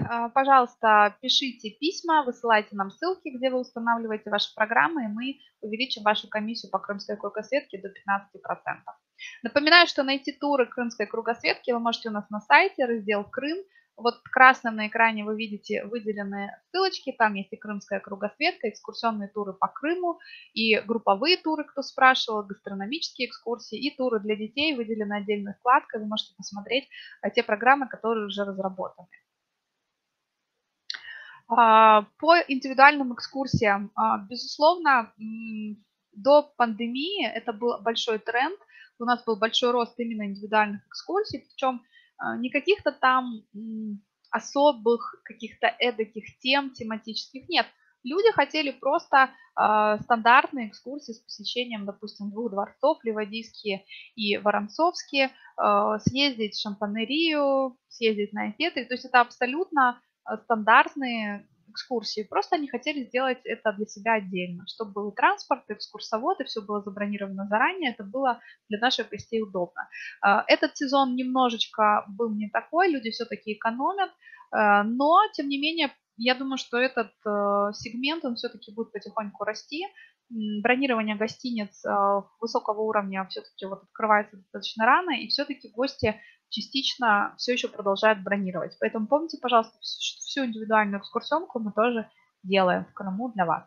А, пожалуйста, пишите письма, высылайте нам ссылки, где вы устанавливаете ваши программы, и мы увеличим вашу комиссию по крымской кругосветке до 15%. Напоминаю, что найти туры крымской кругосветки вы можете у нас на сайте, раздел «Крым», вот красным на экране вы видите выделенные ссылочки. Там есть и крымская кругосветка, экскурсионные туры по Крыму, и групповые туры, кто спрашивал, гастрономические экскурсии, и туры для детей выделены отдельной вкладкой. Вы можете посмотреть а, те программы, которые уже разработаны. А, по индивидуальным экскурсиям, а, безусловно, до пандемии это был большой тренд. У нас был большой рост именно индивидуальных экскурсий, причем не каких-то там особых каких-то эдаких тем тематических. Нет, люди хотели просто э, стандартные экскурсии с посещением, допустим, двух дворцов, Ливадийские и Воронцовские, э, съездить в Шампанерию, съездить на Эфеты. То есть это абсолютно стандартные экскурсии. Просто они хотели сделать это для себя отдельно, чтобы был транспорт, экскурсовод, и все было забронировано заранее. Это было для наших гостей удобно. А, этот сезон немножечко был не такой, люди все-таки экономят, а, но, тем не менее, я думаю, что этот э, сегмент, он все-таки будет потихоньку расти. Бронирование гостиниц э, высокого уровня все-таки вот открывается достаточно рано, и все-таки гости частично все еще продолжают бронировать. Поэтому помните, пожалуйста, всю индивидуальную экскурсионку мы тоже делаем в Крыму для вас.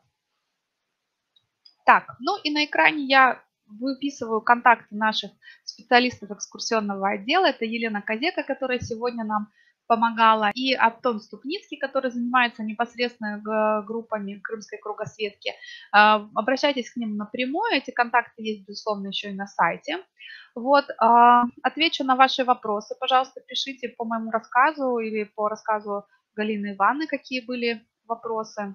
Так, ну и на экране я выписываю контакты наших специалистов экскурсионного отдела. Это Елена Козека, которая сегодня нам помогала, и Антон Ступницкий, который занимается непосредственно группами Крымской кругосветки. А, обращайтесь к ним напрямую, эти контакты есть, безусловно, еще и на сайте. Вот, а, отвечу на ваши вопросы, пожалуйста, пишите по моему рассказу или по рассказу Галины Ивановны, какие были вопросы.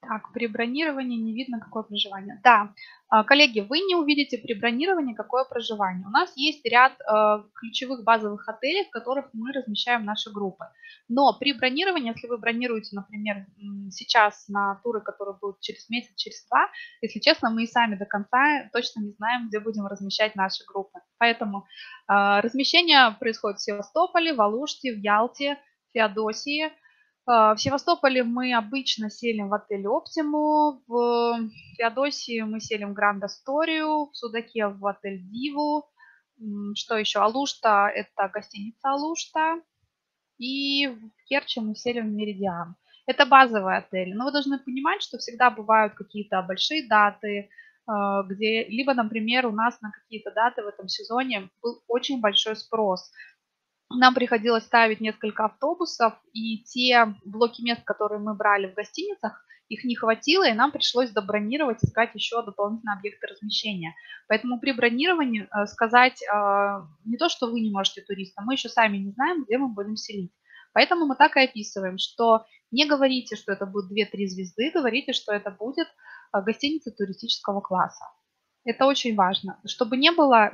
Так, при бронировании не видно, какое проживание. Да, а, коллеги, вы не увидите при бронировании, какое проживание. У нас есть ряд э, ключевых базовых отелей, в которых мы размещаем наши группы. Но при бронировании, если вы бронируете, например, сейчас на туры, которые будут через месяц, через два, если честно, мы и сами до конца точно не знаем, где будем размещать наши группы. Поэтому э, размещение происходит в Севастополе, в Алуште, в Ялте, в Феодосии – в Севастополе мы обычно селим в отель «Оптиму», в Феодосии мы селим в «Гранд Асторию», в Судаке в отель «Диву». Что еще? Алушта – это гостиница «Алушта». И в Керчи мы селим в «Меридиан». Это базовый отель. Но вы должны понимать, что всегда бывают какие-то большие даты, а, где либо, например, у нас на какие-то даты в этом сезоне был очень большой спрос нам приходилось ставить несколько автобусов, и те блоки мест, которые мы брали в гостиницах, их не хватило, и нам пришлось добронировать, искать еще дополнительные объекты размещения. Поэтому при бронировании э, сказать э, не то, что вы не можете туристам, мы еще сами не знаем, где мы будем селить. Поэтому мы так и описываем, что не говорите, что это будет 2-3 звезды, говорите, что это будет э, гостиница туристического класса. Это очень важно, чтобы не было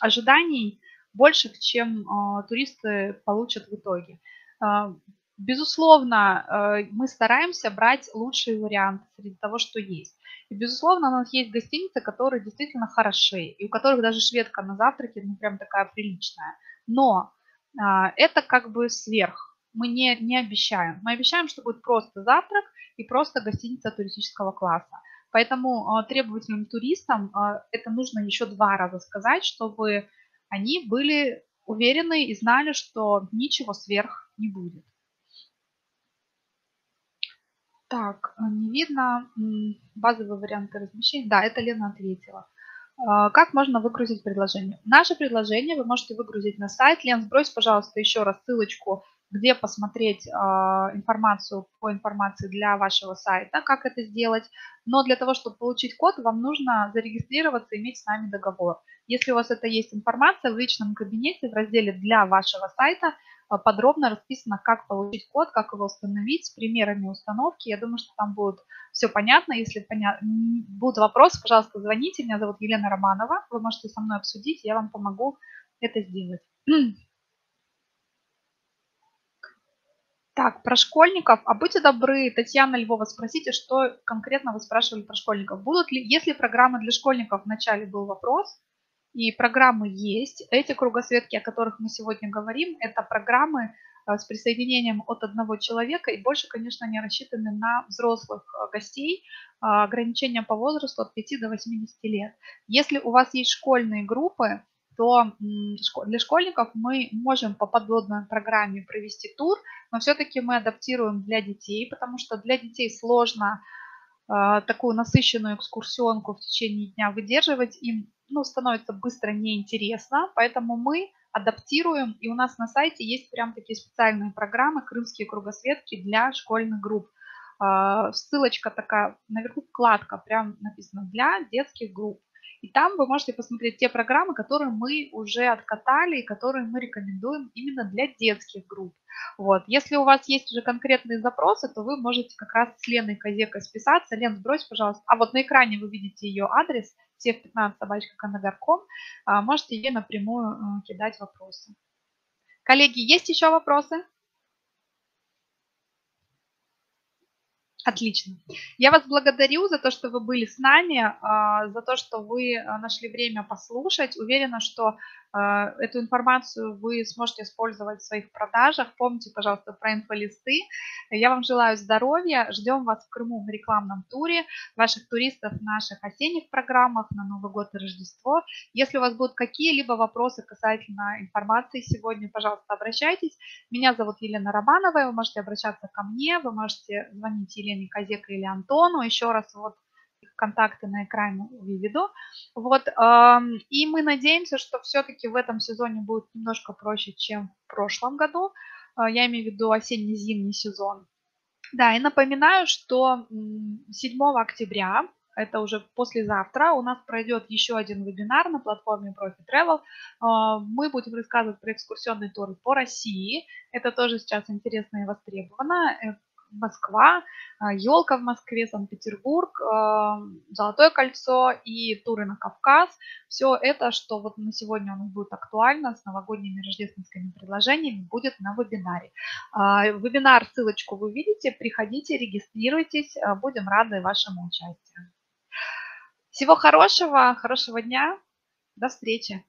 ожиданий, больших, чем э, туристы получат в итоге. Э, безусловно, э, мы стараемся брать лучшие варианты среди того, что есть. И, безусловно, у нас есть гостиницы, которые действительно хороши, и у которых даже шведка на завтраке, ну, прям такая приличная. Но э, это как бы сверх. Мы не, не обещаем. Мы обещаем, что будет просто завтрак и просто гостиница туристического класса. Поэтому э, требовательным туристам э, это нужно еще два раза сказать, чтобы они были уверены и знали, что ничего сверх не будет. Так, не видно базовые варианты размещения. Да, это Лена ответила. А, как можно выгрузить предложение? Наше предложение вы можете выгрузить на сайт. Лен, сбрось, пожалуйста, еще раз ссылочку, где посмотреть а, информацию по информации для вашего сайта, как это сделать. Но для того, чтобы получить код, вам нужно зарегистрироваться и иметь с нами договор. Если у вас это есть информация, в личном кабинете в разделе «Для вашего сайта» э, подробно расписано, как получить код, как его установить, с примерами установки. Я думаю, что там будет все понятно. Если поня... будут вопросы, пожалуйста, звоните. Меня зовут Елена Романова. Вы можете со мной обсудить, я вам помогу это сделать. [clears throat] Так, про школьников. А будьте добры, Татьяна Львова, спросите, что конкретно вы спрашивали про школьников. Будут ли, если программы для школьников, вначале был вопрос, и программы есть. Эти кругосветки, о которых мы сегодня говорим, это программы э, с присоединением от одного человека, и больше, конечно, они рассчитаны на взрослых э, гостей, э, ограничения по возрасту от 5 до 80 лет. Если у вас есть школьные группы, то для школьников мы можем по подводной программе провести тур, но все-таки мы адаптируем для детей, потому что для детей сложно такую насыщенную экскурсионку в течение дня выдерживать, им ну, становится быстро неинтересно, поэтому мы адаптируем, и у нас на сайте есть прям такие специальные программы «Крымские кругосветки» для школьных групп. А, ссылочка такая, наверху вкладка, прям написано «Для детских групп». И там вы можете посмотреть те программы, которые мы уже откатали и которые мы рекомендуем именно для детских групп. Вот. Если у вас есть уже конкретные запросы, то вы можете как раз с Леной Козекой списаться. Лен, сбрось, пожалуйста. А вот на экране вы видите ее адрес, всех 15 собачка канагарком. Можете ей напрямую э, кидать вопросы. Коллеги, есть еще вопросы? Отлично. Я вас благодарю за то, что вы были с нами, а, за то, что вы а, нашли время послушать. Уверена, что эту информацию вы сможете использовать в своих продажах. Помните, пожалуйста, про инфолисты. Я вам желаю здоровья. Ждем вас в Крыму в рекламном туре, ваших туристов в наших осенних программах на Новый год и Рождество. Если у вас будут какие-либо вопросы касательно информации сегодня, пожалуйста, обращайтесь. Меня зовут Елена Романова. Вы можете обращаться ко мне, вы можете звонить Елене Козека или Антону. Еще раз вот контакты на экране выведу. Вот, и мы надеемся, что все-таки в этом сезоне будет немножко проще, чем в прошлом году. А, я имею в виду осенне-зимний сезон. Да, и напоминаю, что 7 октября это уже послезавтра, у нас пройдет еще один вебинар на платформе Profit Travel. А, мы будем рассказывать про экскурсионные туры по России. Это тоже сейчас интересно и востребовано. Москва, елка в Москве, Санкт-Петербург, Золотое кольцо и туры на Кавказ. Все это, что вот на сегодня у нас будет актуально с новогодними рождественскими предложениями, будет на вебинаре. Вебинар, ссылочку вы видите, приходите, регистрируйтесь, будем рады вашему участию. Всего хорошего, хорошего дня, до встречи.